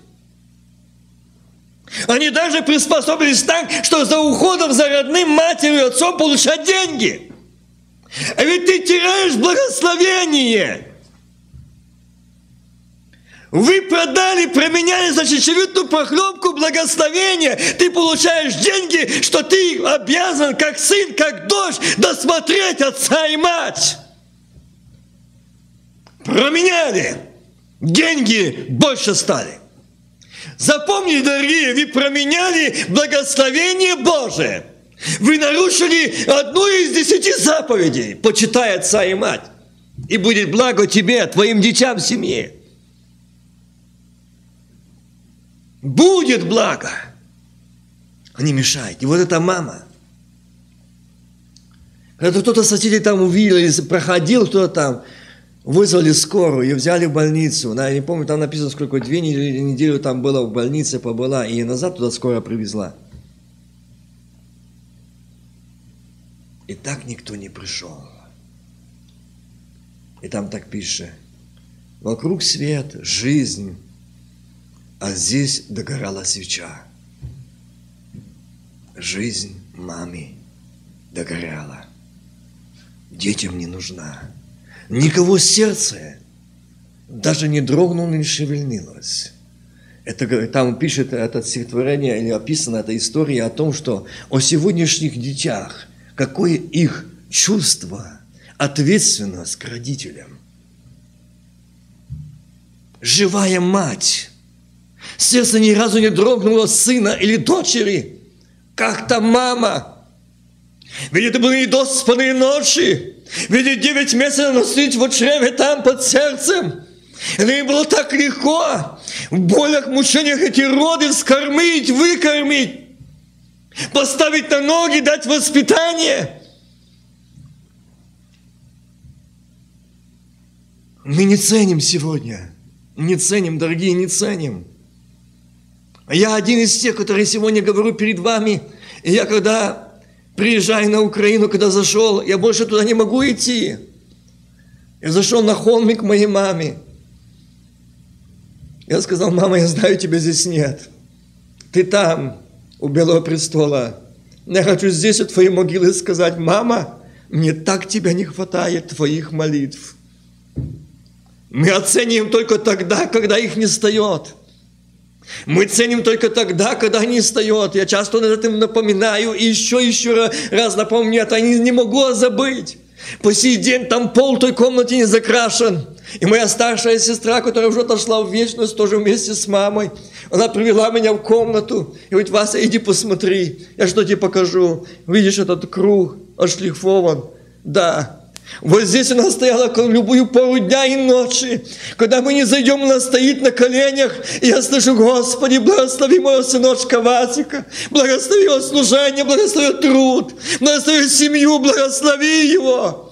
Они даже приспособились так, что за уходом за родным матерью и отцом получать деньги. А ведь ты теряешь благословение. Вы продали, променяли за чечевитую похлебку благословения. Ты получаешь деньги, что ты обязан, как сын, как дочь, досмотреть отца и мать. Променяли. Деньги больше стали. Запомните, дорогие, вы променяли благословение Божие. Вы нарушили одну из десяти заповедей, почитай отца и мать. И будет благо тебе, твоим детям семье. Будет благо. Не мешайте. И вот эта мама. Когда кто-то соседей там увидел, или проходил кто-то там, вызвали скорую, ее взяли в больницу. Я не помню, там написано, сколько, две недели, неделю там была в больнице, побыла, и назад туда скорая привезла. И так никто не пришел. И там так пишет. Вокруг свет, жизнь, а здесь догорала свеча. Жизнь маме догоряла. Детям не нужна никого сердце даже не дрогнуло, не шевельнулось. Это, там пишет это стихотворение, или описана эта история о том, что о сегодняшних детях, какое их чувство, ответственность к родителям. Живая мать. Сердце ни разу не дрогнуло сына или дочери. Как то мама. Ведь это были недоспанные ночи. Ведь девять месяцев носить в чреве там под сердцем. Это не было так легко. В болях, мучениях эти роды скормить, выкормить, поставить на ноги, дать воспитание. Мы не ценим сегодня. Не ценим, дорогие, не ценим. Я один из тех, которые сегодня говорю перед вами. И я когда приезжая на Украину, когда зашел, я больше туда не могу идти. Я зашел на холмик моей маме. Я сказал, мама, я знаю, тебя здесь нет. Ты там, у Белого престола. Я хочу здесь, у твоей могилы, сказать, мама, мне так тебя не хватает, твоих молитв. Мы оценим только тогда, когда их не встает. Мы ценим только тогда, когда они встает. Я часто над этим напоминаю и еще, еще раз напомню, это не, не могу забыть. По сей день там пол той комнаты не закрашен. И моя старшая сестра, которая уже отошла в вечность, тоже вместе с мамой, она привела меня в комнату и говорит, Вася, иди посмотри, я что тебе покажу. Видишь, этот круг отшлифован. Да, вот здесь она стояла любую пору дня и ночи. Когда мы не зайдем, она стоит на коленях. И я слышу, Господи, благослови моего сыночка Васика. Благослови его служение, благослови труд. Благослови семью, благослови его.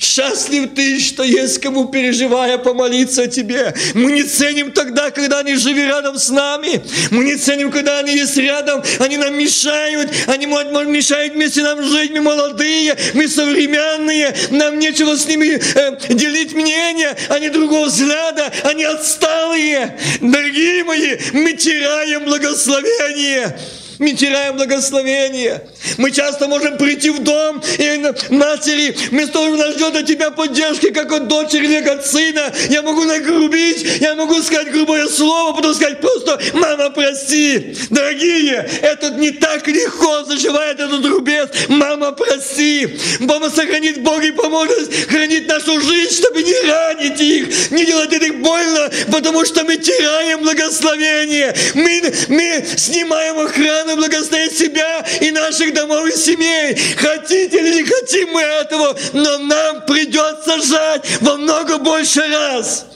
Счастлив ты, что есть кому, переживая, помолиться о тебе. Мы не ценим тогда, когда они живы рядом с нами. Мы не ценим, когда они есть рядом. Они нам мешают. Они мешают вместе нам жить. Мы молодые, мы современные. Нам нечего с ними э, делить мнение. Они другого взгляда. Они отсталые. Дорогие мои, мы теряем благословение мы теряем благословение. Мы часто можем прийти в дом и матери, вместо того, что ждет от тебя поддержки, как от дочери или как от сына, я могу нагрубить, я могу сказать грубое слово, потом сказать просто, мама, прости. Дорогие, это не так легко заживает этот рубец. Мама, прости. Мама сохранит Бог и поможет хранить нашу жизнь, чтобы не ранить их, не делать их больно, потому что мы теряем благословение. Мы, мы снимаем охрану Богом благословить себя и наших домов и семей. Хотите или не хотим мы этого, но нам придется жать во много больше раз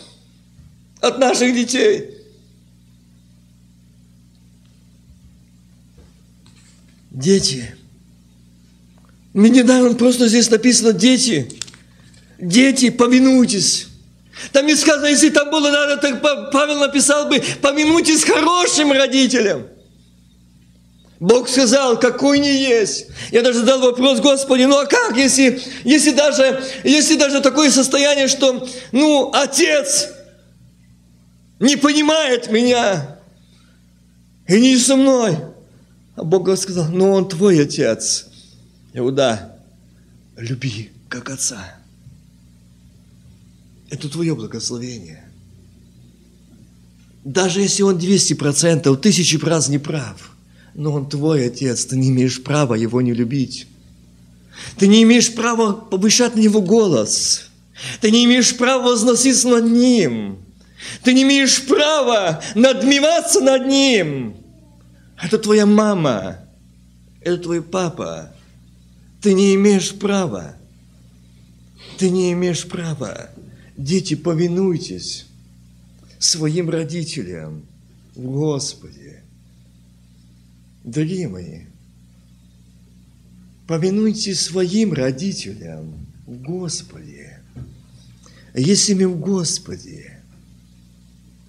от наших детей. Дети. Мне недавно просто здесь написано «дети». Дети, повинуйтесь. Там не сказано, если там было надо, так Павел написал бы, повинуйтесь хорошим родителям. Бог сказал, какой не есть. Я даже задал вопрос, Господи, ну а как, если, если, даже, если даже такое состояние, что, ну, отец не понимает меня и не со мной. А Бог сказал, ну он твой отец. Иуда, люби, как отца. Это твое благословение. Даже если он 200%, тысячи раз не прав – но он твой отец, ты не имеешь права его не любить. Ты не имеешь права повышать на него голос. Ты не имеешь права возноситься над ним. Ты не имеешь права надмеваться над ним. Это твоя мама. Это твой папа. Ты не имеешь права. Ты не имеешь права. Дети, повинуйтесь своим родителям в Господе. Дорогие мои, повинуйте своим родителям в Господе. Если мы в Господе,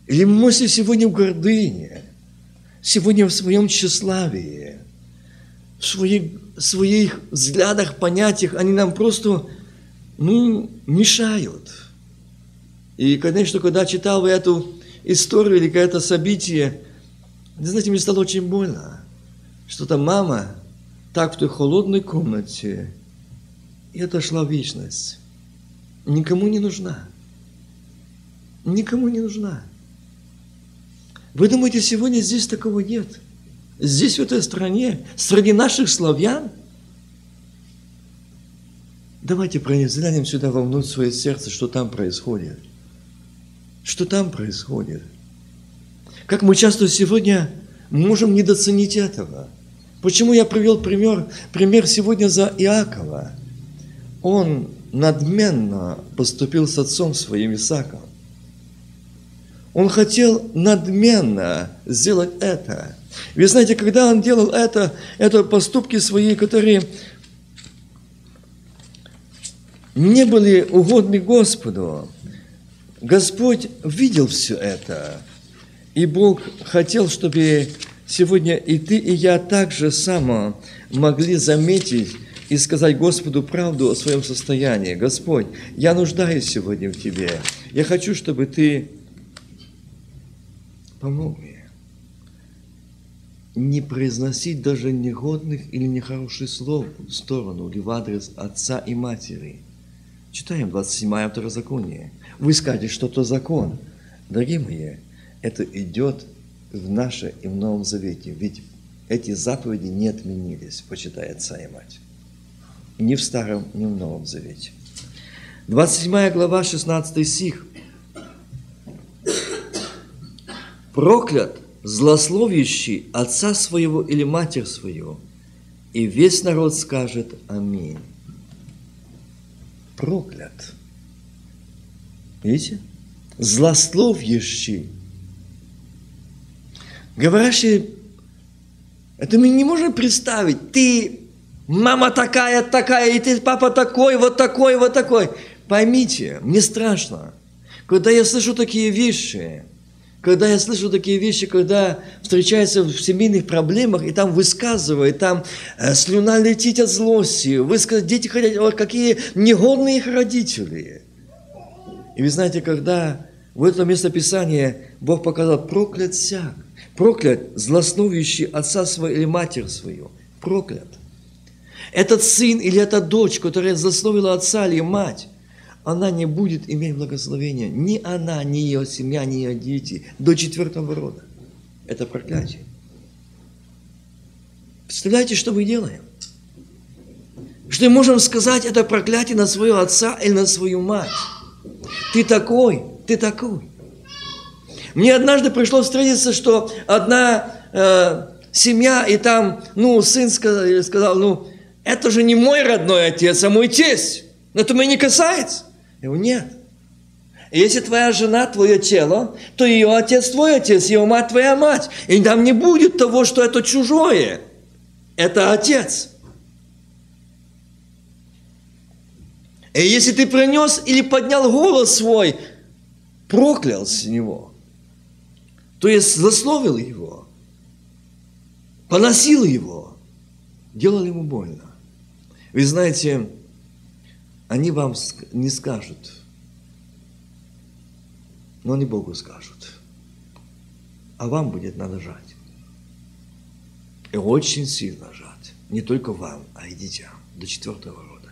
или мы сегодня в гордыне, сегодня в своем тщеславии, в своих, своих взглядах, понятиях, они нам просто ну, мешают. И, конечно, когда читал эту историю или какое-то событие, знаете, мне стало очень больно что то мама так в той холодной комнате и отошла в вечность. Никому не нужна. Никому не нужна. Вы думаете, сегодня здесь такого нет? Здесь, в этой стране, среди наших славян? Давайте взглянем сюда вовнутрь свое сердце, что там происходит. Что там происходит. Как мы часто сегодня можем недооценить этого. Почему я привел пример, пример сегодня за Иакова? Он надменно поступил с отцом своим Исаком. Он хотел надменно сделать это. Вы знаете, когда он делал это, это поступки свои, которые не были угодны Господу. Господь видел все это. И Бог хотел, чтобы сегодня и ты, и я так же само могли заметить и сказать Господу правду о своем состоянии. Господь, я нуждаюсь сегодня в Тебе. Я хочу, чтобы Ты помог мне не произносить даже негодных или нехороших слов в сторону или в адрес отца и матери. Читаем 27 второзаконие. Вы скажете, что то закон. Дорогие мои, это идет в наше и в Новом Завете. Ведь эти заповеди не отменились, почитай отца и мать. Ни в Старом, ни в Новом Завете. 27 глава, 16 стих. Проклят злословящий отца своего или матерь свою, и весь народ скажет Аминь. Проклят. Видите? Злословящий. Говорящий, это мы не можем представить. Ты, мама такая, такая, и ты, папа такой, вот такой, вот такой. Поймите, мне страшно, когда я слышу такие вещи – когда я слышу такие вещи, когда встречается в семейных проблемах, и там высказывает, там э, слюна летит от злости, высказывает, дети хотят, вот какие негодные их родители. И вы знаете, когда в это местописание Бог показал, проклят всяк, проклят злословящий отца своего или матерь свою, проклят. Этот сын или эта дочь, которая злословила отца или мать, она не будет иметь благословения. Ни она, ни ее семья, ни ее дети до четвертого рода. Это проклятие. Представляете, что мы делаем? Что мы можем сказать это проклятие на своего отца или на свою мать. Ты такой, ты такой. Мне однажды пришлось встретиться, что одна э, семья, и там, ну, сын сказал, сказал, ну, это же не мой родной отец, а мой тесть. Это меня не касается. Я говорю, нет. Если твоя жена твое тело, то ее отец твой отец, ее мать твоя мать. И там не будет того, что это чужое. Это отец. И если ты принес или поднял голос свой, проклял с него, то есть засловил его, поносил его, делал ему больно. Вы знаете, они вам не скажут, но они Богу скажут. А вам будет надо жать. И очень сильно жать. Не только вам, а и детям до четвертого рода.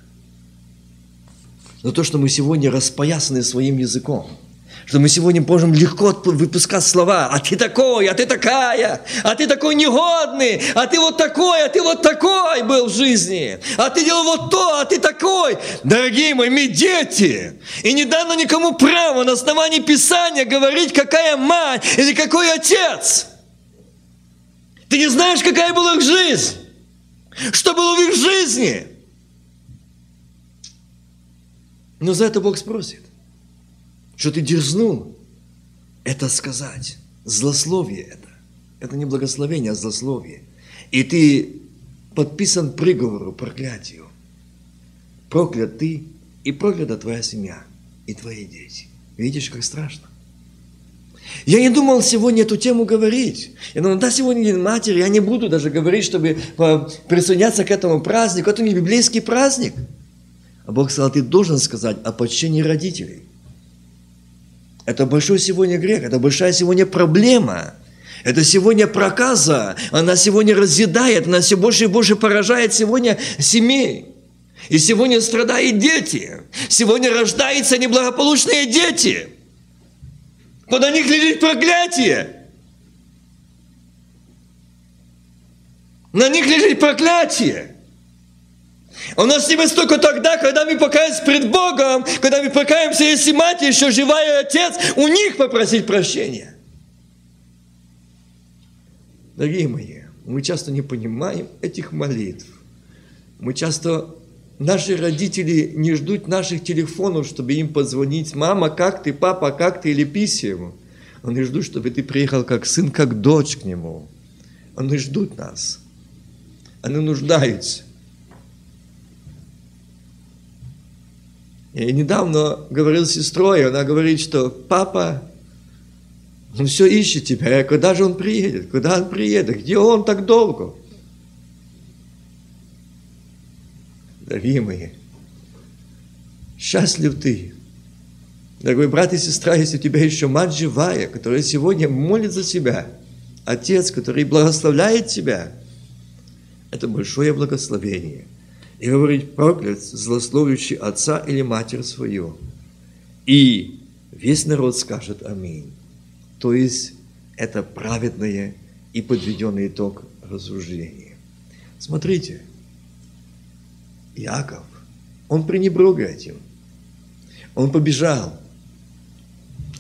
Но то, что мы сегодня распоясаны своим языком – что мы сегодня можем легко выпускать слова, а ты такой, а ты такая, а ты такой негодный, а ты вот такой, а ты вот такой был в жизни, а ты делал вот то, а ты такой. Дорогие мои, мы дети, и не дано никому право на основании Писания говорить, какая мать или какой отец. Ты не знаешь, какая была их жизнь, что было в их жизни. Но за это Бог спросит что ты дерзнул это сказать. Злословие это. Это не благословение, а злословие. И ты подписан приговору, проклятию. Проклят ты и проклята твоя семья и твои дети. Видишь, как страшно. Я не думал сегодня эту тему говорить. Я думал, да, сегодня День Матери, я не буду даже говорить, чтобы присоединяться к этому празднику. Это не библейский праздник. А Бог сказал, ты должен сказать о почтении родителей. Это большой сегодня грех, это большая сегодня проблема. Это сегодня проказа, она сегодня разъедает, она все больше и больше поражает сегодня семей. И сегодня страдают дети. Сегодня рождаются неблагополучные дети. Под них лежит проклятие. На них лежит проклятие. У нас снимется только тогда, когда мы покаемся пред Богом, когда мы покаемся, если мать еще живая отец, у них попросить прощения. Дорогие мои, мы часто не понимаем этих молитв. Мы часто, наши родители не ждут наших телефонов, чтобы им позвонить. Мама, как ты? Папа, как ты? Или писем. Они ждут, чтобы ты приехал как сын, как дочь к нему. Они ждут нас. Они нуждаются. Я недавно говорил с сестрой, она говорит, что папа, он все ищет тебя. Я, когда же он приедет? Куда он приедет? Где он так долго? Дорогие мои, счастлив ты, Дорогой брат и сестра, если у тебя еще мать живая, которая сегодня молит за тебя, отец, который благословляет тебя, это большое благословение. И говорить проклят, злословящий отца или матерь свою. И весь народ скажет аминь. То есть это праведное и подведенный итог разрушения. Смотрите, Иаков, он пренебрег этим. Он побежал.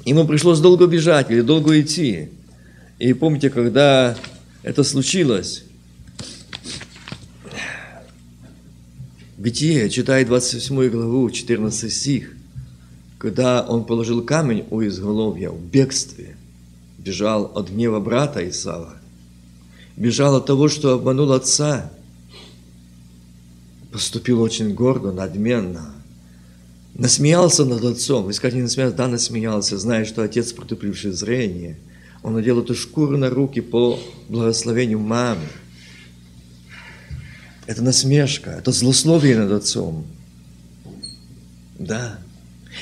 Ему пришлось долго бежать или долго идти. И помните, когда это случилось, Бытие, читает 28 главу, 14 стих, когда он положил камень у изголовья в бегстве, бежал от гнева брата Исава, бежал от того, что обманул отца, поступил очень гордо, надменно, насмеялся над отцом. Вы скажете, не насмеялся? Да, насмеялся, зная, что отец, протупивший зрение, он надел эту шкуру на руки по благословению мамы. Это насмешка, это злословие над отцом. Да.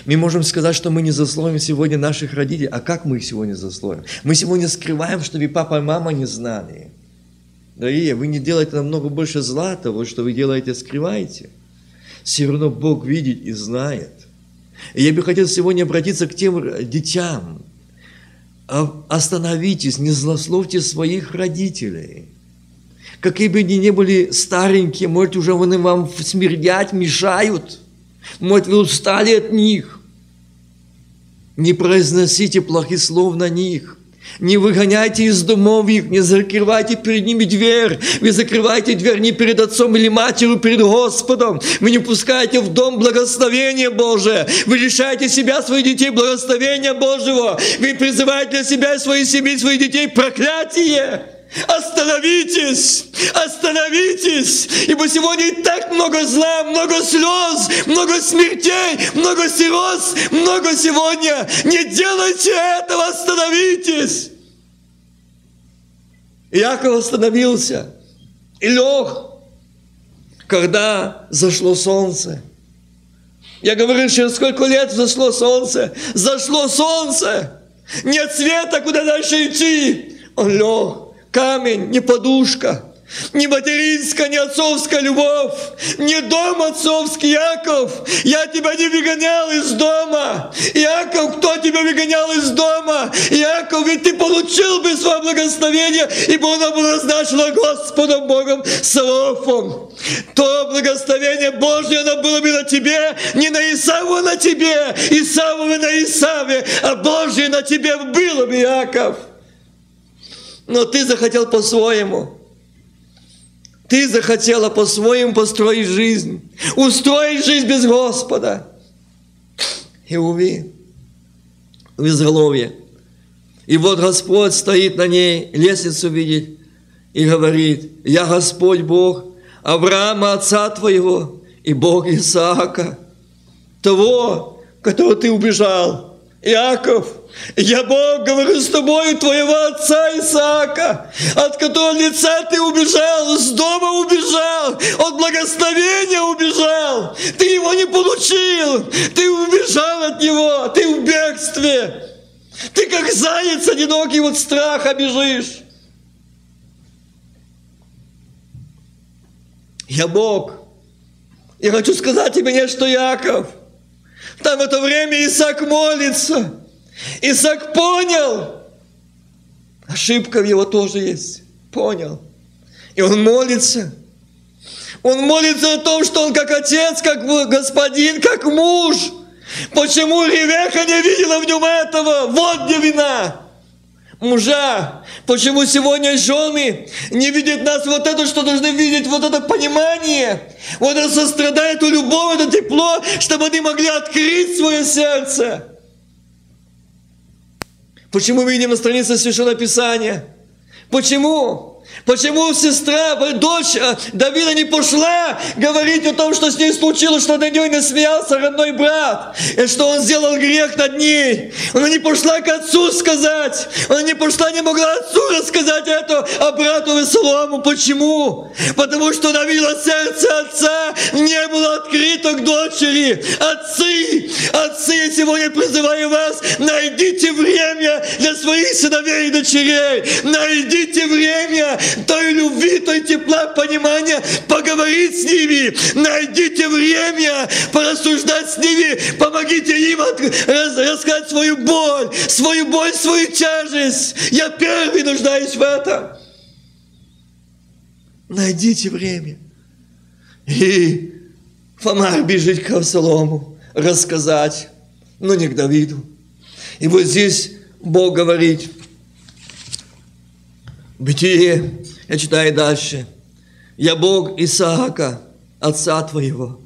Мы можем сказать, что мы не засловим сегодня наших родителей. А как мы их сегодня засловим? Мы сегодня скрываем, чтобы папа и мама не знали. Дорогие, вы не делаете намного больше зла того, что вы делаете, скрываете. Все равно Бог видит и знает. И я бы хотел сегодня обратиться к тем детям. А, остановитесь, не злословьте своих родителей. Какие бы они ни были старенькие, может, уже они вам смердять, мешают. Может, вы устали от них. Не произносите плохих слов на них. Не выгоняйте из домов их, не закрывайте перед ними дверь. Вы закрываете дверь не перед отцом или матерью, перед Господом. Вы не пускаете в дом благословения Божие. Вы лишаете себя, своих детей, благословения Божьего. Вы призываете для себя и своей семьи, своих детей проклятие. Остановитесь! Остановитесь! Ибо сегодня и так много зла, много слез, много смертей, много сироз, много сегодня. Не делайте этого, остановитесь! Иаков остановился и лег, когда зашло солнце. Я говорю, через сколько лет зашло солнце? Зашло солнце! Нет света, куда дальше идти. Он лег камень, не подушка, не материнская, не отцовская любовь, не дом отцовский, Яков. Я тебя не выгонял из дома. Яков, кто тебя выгонял из дома? Яков, ведь ты получил бы свое благословение, ибо оно было назначено Господом Богом Саваофом. То благословение Божье, оно было бы на тебе, не на Исаву, а на тебе, Исаву на Исаве, а Божье на тебе было бы, Яков но ты захотел по-своему. Ты захотела по-своему построить жизнь, устроить жизнь без Господа. И уви, в изголовье. И вот Господь стоит на ней, лестницу видит, и говорит, я Господь Бог Авраама, отца твоего, и Бог Исаака, того, которого ты убежал, Иаков – я, Бог, говорю с тобой, твоего отца Исаака, от которого лица ты убежал, с дома убежал, от благословения убежал. Ты его не получил, ты убежал от него, ты в бегстве. Ты как заяц одинокий от страха бежишь. Я Бог. Я хочу сказать тебе не что Яков. Там в это время Исаак молится. Исаак понял, ошибка в его тоже есть, понял. И он молится. Он молится о том, что он как отец, как господин, как муж. Почему Ревеха не видела в нем этого? Вот где вина. Мужа, почему сегодня жены не видят нас вот это, что должны видеть, вот это понимание, вот это сострадание, эту любовь, это тепло, чтобы они могли открыть свое сердце. Почему мы видим на странице Священного Писания? Почему? Почему сестра, дочь э, Давида не пошла говорить о том, что с ней случилось, что над ней насмеялся родной брат, и что он сделал грех над ней? Она не пошла к отцу сказать, она не пошла, не могла отцу рассказать это, а брату Веселому. Почему? Потому что Давида сердце отца не было открыто к дочери. Отцы, отцы, я сегодня призываю вас, найдите время для своих сыновей и дочерей. Найдите время той любви, той тепла, понимания, поговорить с ними, найдите время, порассуждать с ними, помогите им рассказать свою боль, свою боль, свою тяжесть. Я первый нуждаюсь в этом. Найдите время. И Фомар бежит к Авсалому рассказать, но не к Давиду. И вот здесь Бог говорит, Бытие, я читаю дальше. Я Бог Исаака, отца твоего.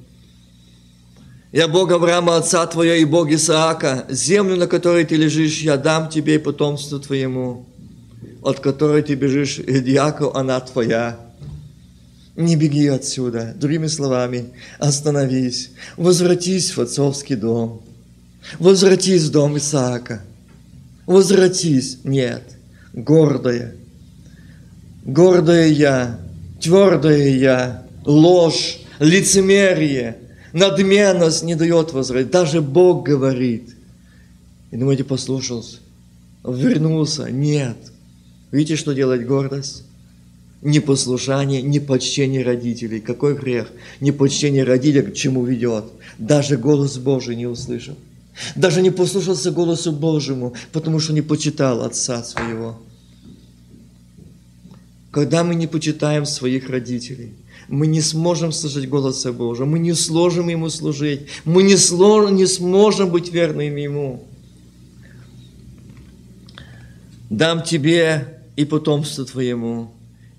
Я Бог Авраама, отца твоего, и Бог Исаака. Землю, на которой ты лежишь, я дам тебе и потомству твоему, от которой ты бежишь, Яков, она твоя. Не беги отсюда. Другими словами, остановись. Возвратись в отцовский дом. Возвратись в дом Исаака. Возвратись. Нет. Гордая, гордое я, твердое я, ложь, лицемерие, надменность не дает возвратить. Даже Бог говорит. И думаете, послушался, вернулся? Нет. Видите, что делает гордость? Непослушание, непочтение родителей. Какой грех? Непочтение родителей к чему ведет? Даже голос Божий не услышал. Даже не послушался голосу Божьему, потому что не почитал отца своего. Когда мы не почитаем своих родителей, мы не сможем слышать голоса Божьего, мы не сможем Ему служить, мы не, слож, не сможем быть верными Ему. Дам тебе и потомство твоему,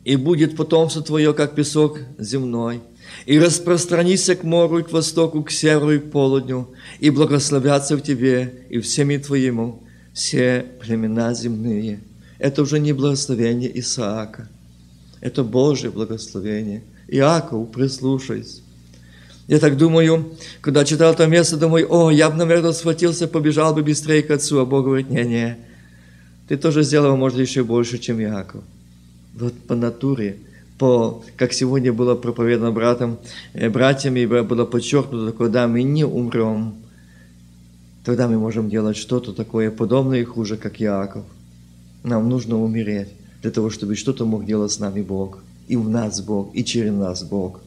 и будет потомство твое, как песок земной, и распространися к морю, и к востоку, к северу и к полудню, и благословятся в тебе и всеми твоему все племена земные. Это уже не благословение Исаака – это Божье благословение. Иаков, прислушайся. Я так думаю, когда читал это место, думаю, о, я бы, наверное, схватился, побежал бы быстрее к отцу. А Бог говорит, не-не, ты тоже сделал, может, еще больше, чем Иаков. Вот по натуре, по, как сегодня было проповедано братом, э, братьями, было подчеркнуто, когда мы не умрем, тогда мы можем делать что-то такое подобное и хуже, как Иаков. Нам нужно умереть для того, чтобы что-то мог делать с нами Бог, и в нас Бог, и через нас Бог.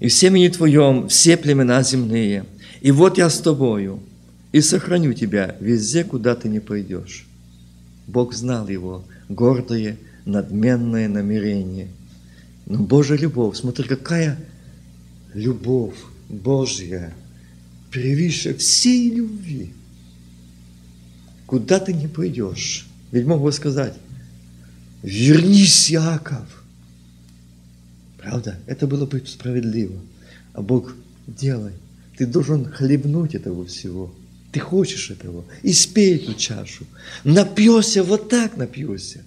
И в семени Твоем все племена земные, и вот я с Тобою, и сохраню тебя везде, куда ты не пойдешь. Бог знал его гордое, надменное намерение. Но Божья любовь, смотри, какая любовь Божья, превыше всей любви. Куда ты не пойдешь, ведь мог бы сказать, вернись, Яков. Правда? Это было бы справедливо. А Бог, делай. Ты должен хлебнуть этого всего. Ты хочешь этого. И спей эту чашу. Напьешься, вот так напьешься.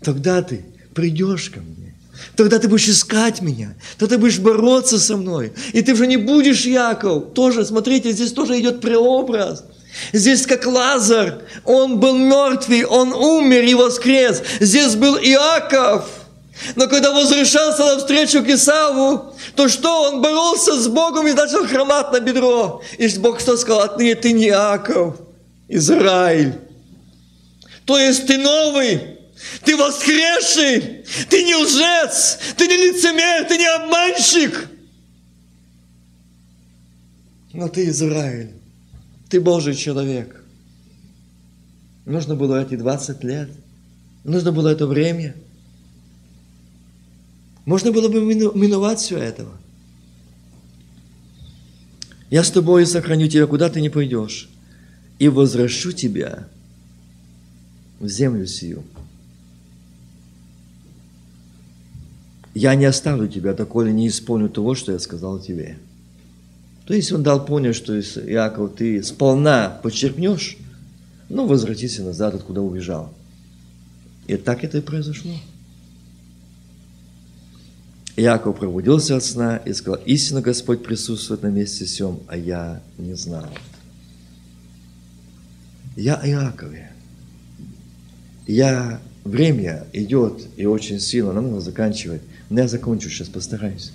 Тогда ты придешь ко мне. Тогда ты будешь искать меня, тогда ты будешь бороться со мной. И ты уже не будешь Яков. Тоже, смотрите, здесь тоже идет преобраз. Здесь как Лазар, он был мертвый, он умер и воскрес. Здесь был Иаков. Но когда возвращался навстречу к Исаву, то что? Он боролся с Богом и начал хромать на бедро. И Бог что сказал? Отныне ты не Иаков, Израиль. То есть ты новый, ты воскресший, ты не лжец, ты не лицемер, ты не обманщик. Но ты Израиль. Ты Божий человек. Нужно было эти 20 лет. Нужно было это время. Можно было бы миновать все этого. Я с тобой сохраню тебя, куда ты не пойдешь, и возвращу тебя в землю сию. Я не оставлю тебя, доколе не исполню того, что я сказал тебе. То есть он дал понять, что Иаков, ты сполна подчеркнешь, ну, возвратись назад, откуда убежал. И так это и произошло. Иаков пробудился от сна и сказал, истинно Господь присутствует на месте всем, а я не знал. Я Иакове. Я, время идет и очень сильно, нам надо заканчивать. Но я закончу сейчас, постараюсь.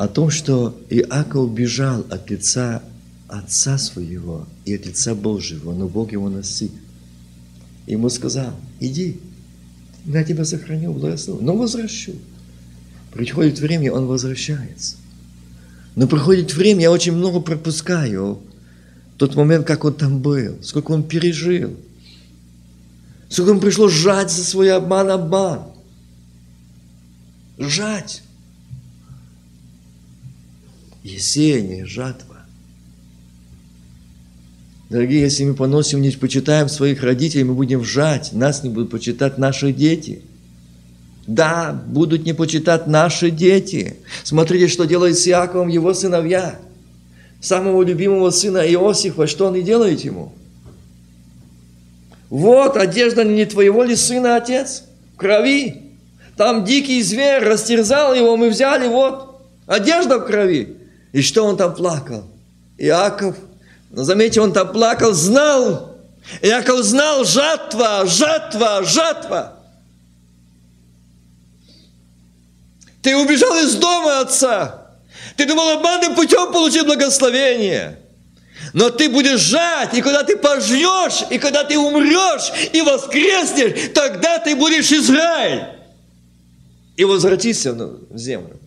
О том, что Иаков бежал от лица отца своего и от лица Божьего, но Бог его настиг. Ему сказал, иди, я тебя сохраню, благословлю, но возвращу. Приходит время, он возвращается. Но приходит время, я очень много пропускаю тот момент, как он там был, сколько он пережил, сколько ему пришлось жать за свой обман, обман. Жать. Есение, жатва. Дорогие, если мы поносим, не почитаем своих родителей, мы будем жать, нас не будут почитать наши дети. Да, будут не почитать наши дети. Смотрите, что делает с Иаковом его сыновья. Самого любимого сына Иосифа, что он и делает ему? Вот, одежда не твоего ли сына, отец? В крови. Там дикий зверь растерзал его, мы взяли, вот, одежда в крови. И что он там плакал? Иаков – но заметьте, он там плакал, знал. Яков знал, жатва, жатва, жатва. Ты убежал из дома отца. Ты думал, обманным путем получить благословение. Но ты будешь жать, и когда ты пожнешь, и когда ты умрешь, и воскреснешь, тогда ты будешь Израиль. И возвратишься в землю.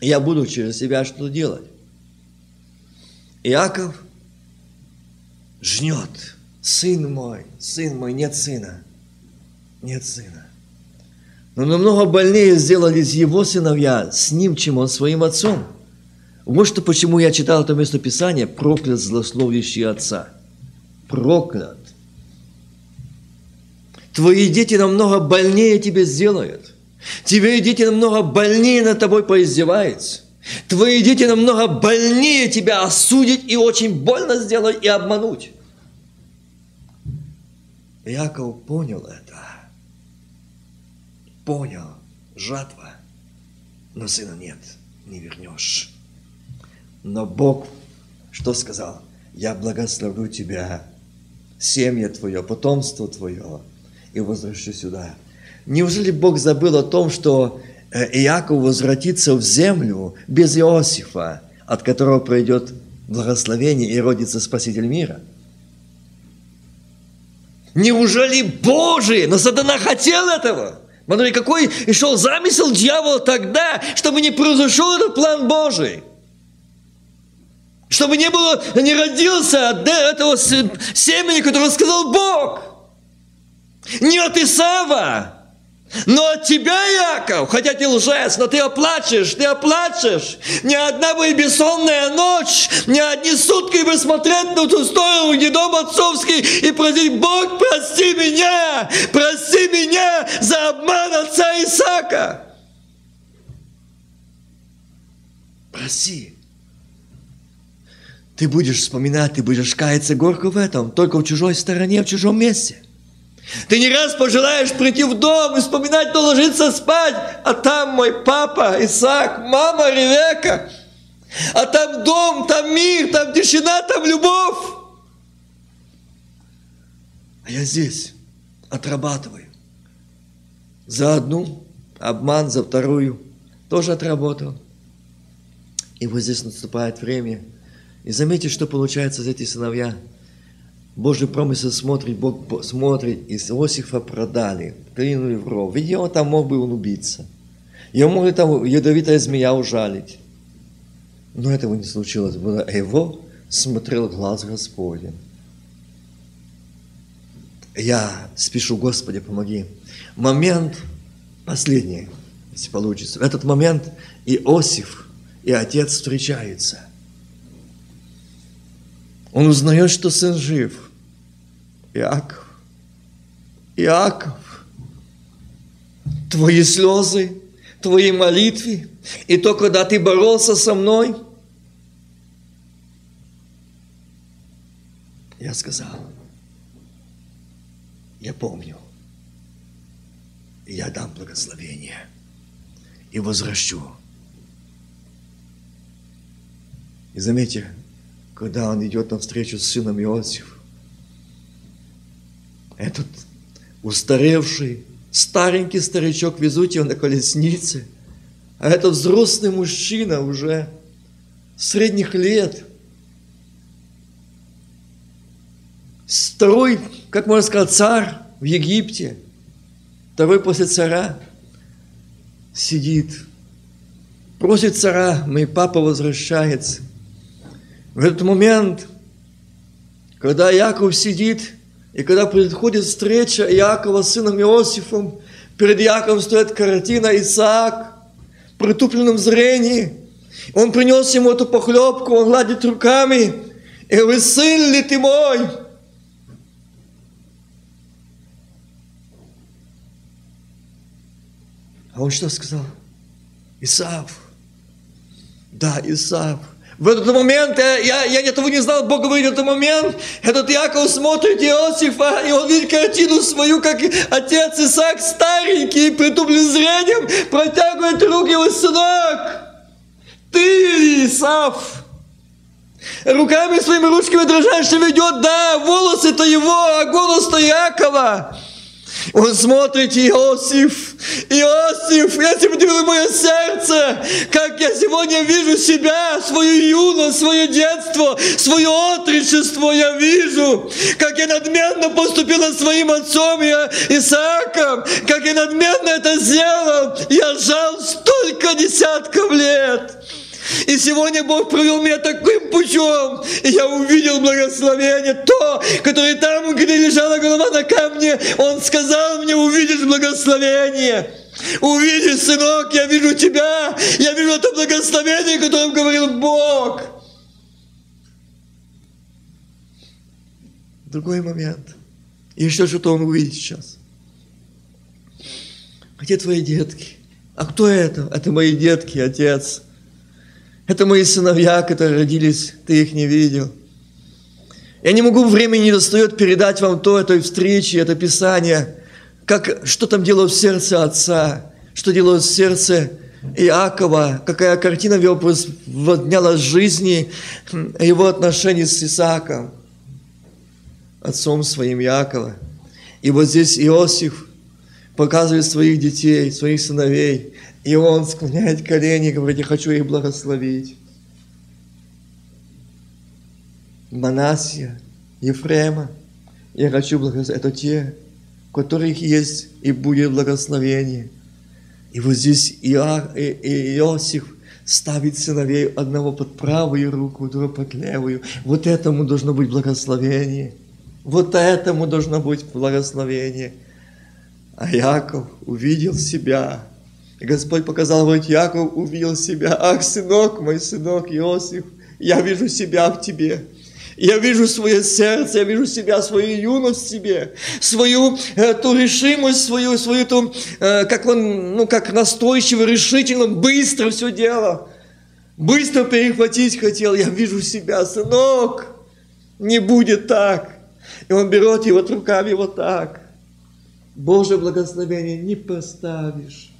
Я буду через себя что делать. Иаков жнет. Сын мой, сын мой, нет сына. Нет сына. Но намного больнее сделались его сыновья с ним, чем он своим отцом. Вот что почему я читал это место Писания, проклят злословящий отца. Проклят. Твои дети намного больнее тебе сделают. Твои дети намного больнее над тобой поиздеваются. Твои дети намного больнее тебя осудить и очень больно сделать и обмануть. Яков понял это. Понял. Жатва. Но сына нет, не вернешь. Но Бог что сказал? Я благословлю тебя, семья твое, потомство твое, и возвращу сюда. Неужели Бог забыл о том, что Э, Иаков возвратится в землю без Иосифа, от которого пройдет благословение и родится Спаситель мира. Неужели Божий? Но сатана хотел этого. Смотри, какой и шел замысел дьявола тогда, чтобы не произошел этот план Божий. Чтобы не было, не родился от этого семени, которое сказал Бог. Не от Исава, но от тебя, Яков, хотя ты лжец, но ты оплачешь, ты оплачешь. Ни одна будет бессонная ночь, ни одни сутки бы смотреть на ту сторону, где дом отцовский, и просить, Бог, прости меня, прости меня за обман отца Исаака. Проси. Ты будешь вспоминать, ты будешь каяться горько в этом, только в чужой стороне, в чужом месте – ты не раз пожелаешь прийти в дом и вспоминать, то ложиться спать, а там мой папа Исаак, мама Ревека, а там дом, там мир, там тишина, там любовь. А я здесь отрабатываю. За одну обман, за вторую тоже отработал. И вот здесь наступает время. И заметьте, что получается эти сыновья – Божий промысел смотрит, Бог смотрит, и Иосифа продали, клинули в ров. Он там мог бы он убиться. Его могли там ядовитая змея ужалить. Но этого не случилось. Было его смотрел глаз Господень. Я спешу, Господи, помоги. Момент последний, если получится. В этот момент Иосиф и отец встречаются – он узнает, что сын жив. Иаков, Иаков, твои слезы, твои молитвы, и то, когда ты боролся со мной, я сказал, я помню. Я дам благословение и возвращу. И заметьте, когда он идет навстречу с сыном Иосиф, этот устаревший, старенький старичок, везут его на колеснице, а это взрослый мужчина уже средних лет, второй, как можно сказать, царь в Египте, второй после царя, сидит, просит царя, мой папа возвращается. В этот момент, когда Яков сидит, и когда приходит встреча Иакова с сыном Иосифом, перед Яковом стоит картина Исаак в притупленном зрении. Он принес ему эту похлебку, он гладит руками, и говорит, сын ли ты мой? А он что сказал? Исаав. Да, Исаав. В этот момент, я, я этого не знал, Бог говорит, в этот момент, этот Яков смотрит Иосифа, и он видит картину свою, как отец Исаак старенький, притупленным зрением, протягивает руки его, сынок, ты, Исаф, руками своими ручками дрожащими ведет, да, волосы-то его, а голос-то Якова. Он смотрит, Иосиф, Иосиф, я тебе делаю мое сердце, как я сегодня вижу себя, свою юность, свое детство, свое отречество я вижу, как я надменно поступила своим отцом я, Исааком, как я надменно это сделал, я жал столько десятков лет. И сегодня Бог провел меня таким путем, и я увидел благословение, то, которое там, где лежала голова на камне, Он сказал мне, увидишь благословение. Увидишь, сынок, я вижу тебя, я вижу это благословение, о котором говорил Бог. Другой момент. И еще что-то он увидит сейчас. Где твои детки? А кто это? Это мои детки, отец. Это мои сыновья, которые родились, ты их не видел. Я не могу, времени не достает передать вам то, этой встречи, это Писание, как, что там делает в сердце отца, что делает в сердце Иакова, какая картина его подняла жизни, его отношений с Исааком, отцом своим Иакова. И вот здесь Иосиф показывает своих детей, своих сыновей, и он склоняет колени и говорит, я хочу их благословить. Манасия, Ефрема, я хочу благословить. Это те, у которых есть и будет благословение. И вот здесь Иа, и, и Иосиф ставит сыновей одного под правую руку, другого под левую. Вот этому должно быть благословение. Вот этому должно быть благословение. А Яков увидел себя – и Господь показал, вот Яков увидел себя. Ах, сынок мой, сынок Иосиф, я вижу себя в тебе. Я вижу свое сердце, я вижу себя, свою юность в себе, свою э, ту решимость, свою, свою ту, э, как он, ну, как настойчиво, решительно, быстро все делал. Быстро перехватить хотел. Я вижу себя, сынок, не будет так. И он берет его руками вот так. Божье благословение не поставишь.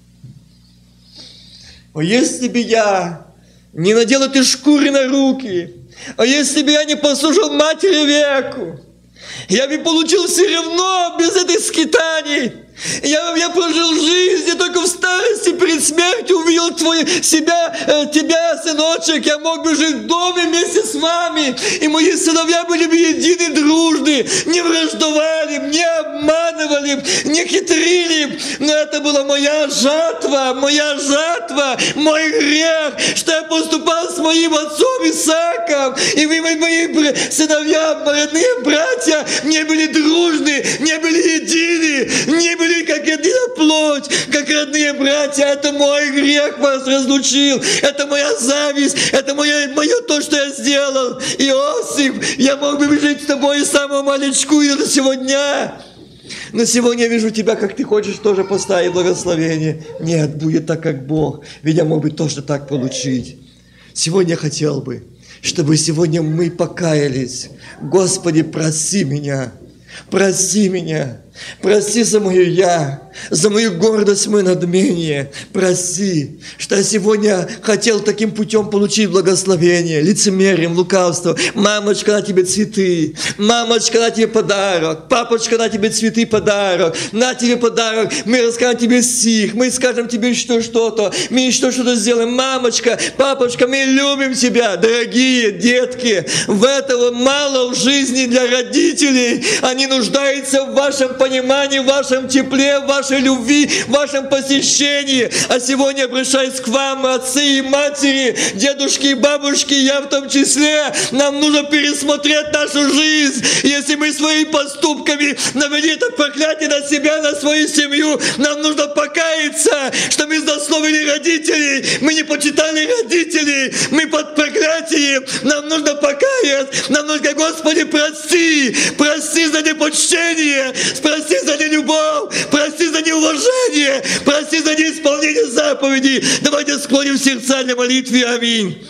О, если бы я не надел этой шкуры на руки, а если бы я не послушал матери веку, я бы получил все равно без этой скитаний. Я, я прожил жизнь, и только в старости перед смертью увидел твой, себя, э, тебя, сыночек. Я мог бы жить в доме вместе с вами. И мои сыновья были бы едины, дружны, не враждовали, не обманывали, не хитрили. Но это была моя жатва, моя жатва, мой грех, что я поступал с моим отцом Исааком. И вы, мои сыновья, родные братья, не были дружны, не были едины, не были были как единая плоть, как родные братья. Это мой грех вас разлучил. Это моя зависть. Это мое, мое то, что я сделал. Иосиф, я мог бы жить с тобой с самого малечку и до сегодня. Но сегодня я вижу тебя, как ты хочешь тоже поставить благословение. Нет, будет так, как Бог. Ведь я мог бы тоже так получить. Сегодня я хотел бы, чтобы сегодня мы покаялись. Господи, проси меня. Проси меня. Прости за мое я, за мою гордость, мое надмение. Прости, что я сегодня хотел таким путем получить благословение, лицемерием, лукавством. Мамочка, на тебе цветы. Мамочка, на тебе подарок. Папочка, на тебе цветы, подарок. На тебе подарок. Мы расскажем тебе стих. Мы скажем тебе что что-то. Мы еще что-то сделаем. Мамочка, папочка, мы любим тебя. Дорогие детки, в этого мало в жизни для родителей. Они нуждаются в вашем понимании, в вашем тепле, в вашей любви, в вашем посещении. А сегодня обращаюсь к вам, отцы и матери, дедушки и бабушки, я в том числе. Нам нужно пересмотреть нашу жизнь. Если мы своими поступками навели это проклятие на себя, на свою семью, нам нужно покаяться, что мы злословили родителей, мы не почитали родителей, мы под проклятием. Нам нужно покаяться, нам нужно, Господи, прости, прости за непочтение, прости за нелюбовь, прости за неуважение, прости за неисполнение заповедей. Давайте склоним сердца для молитвы. Аминь.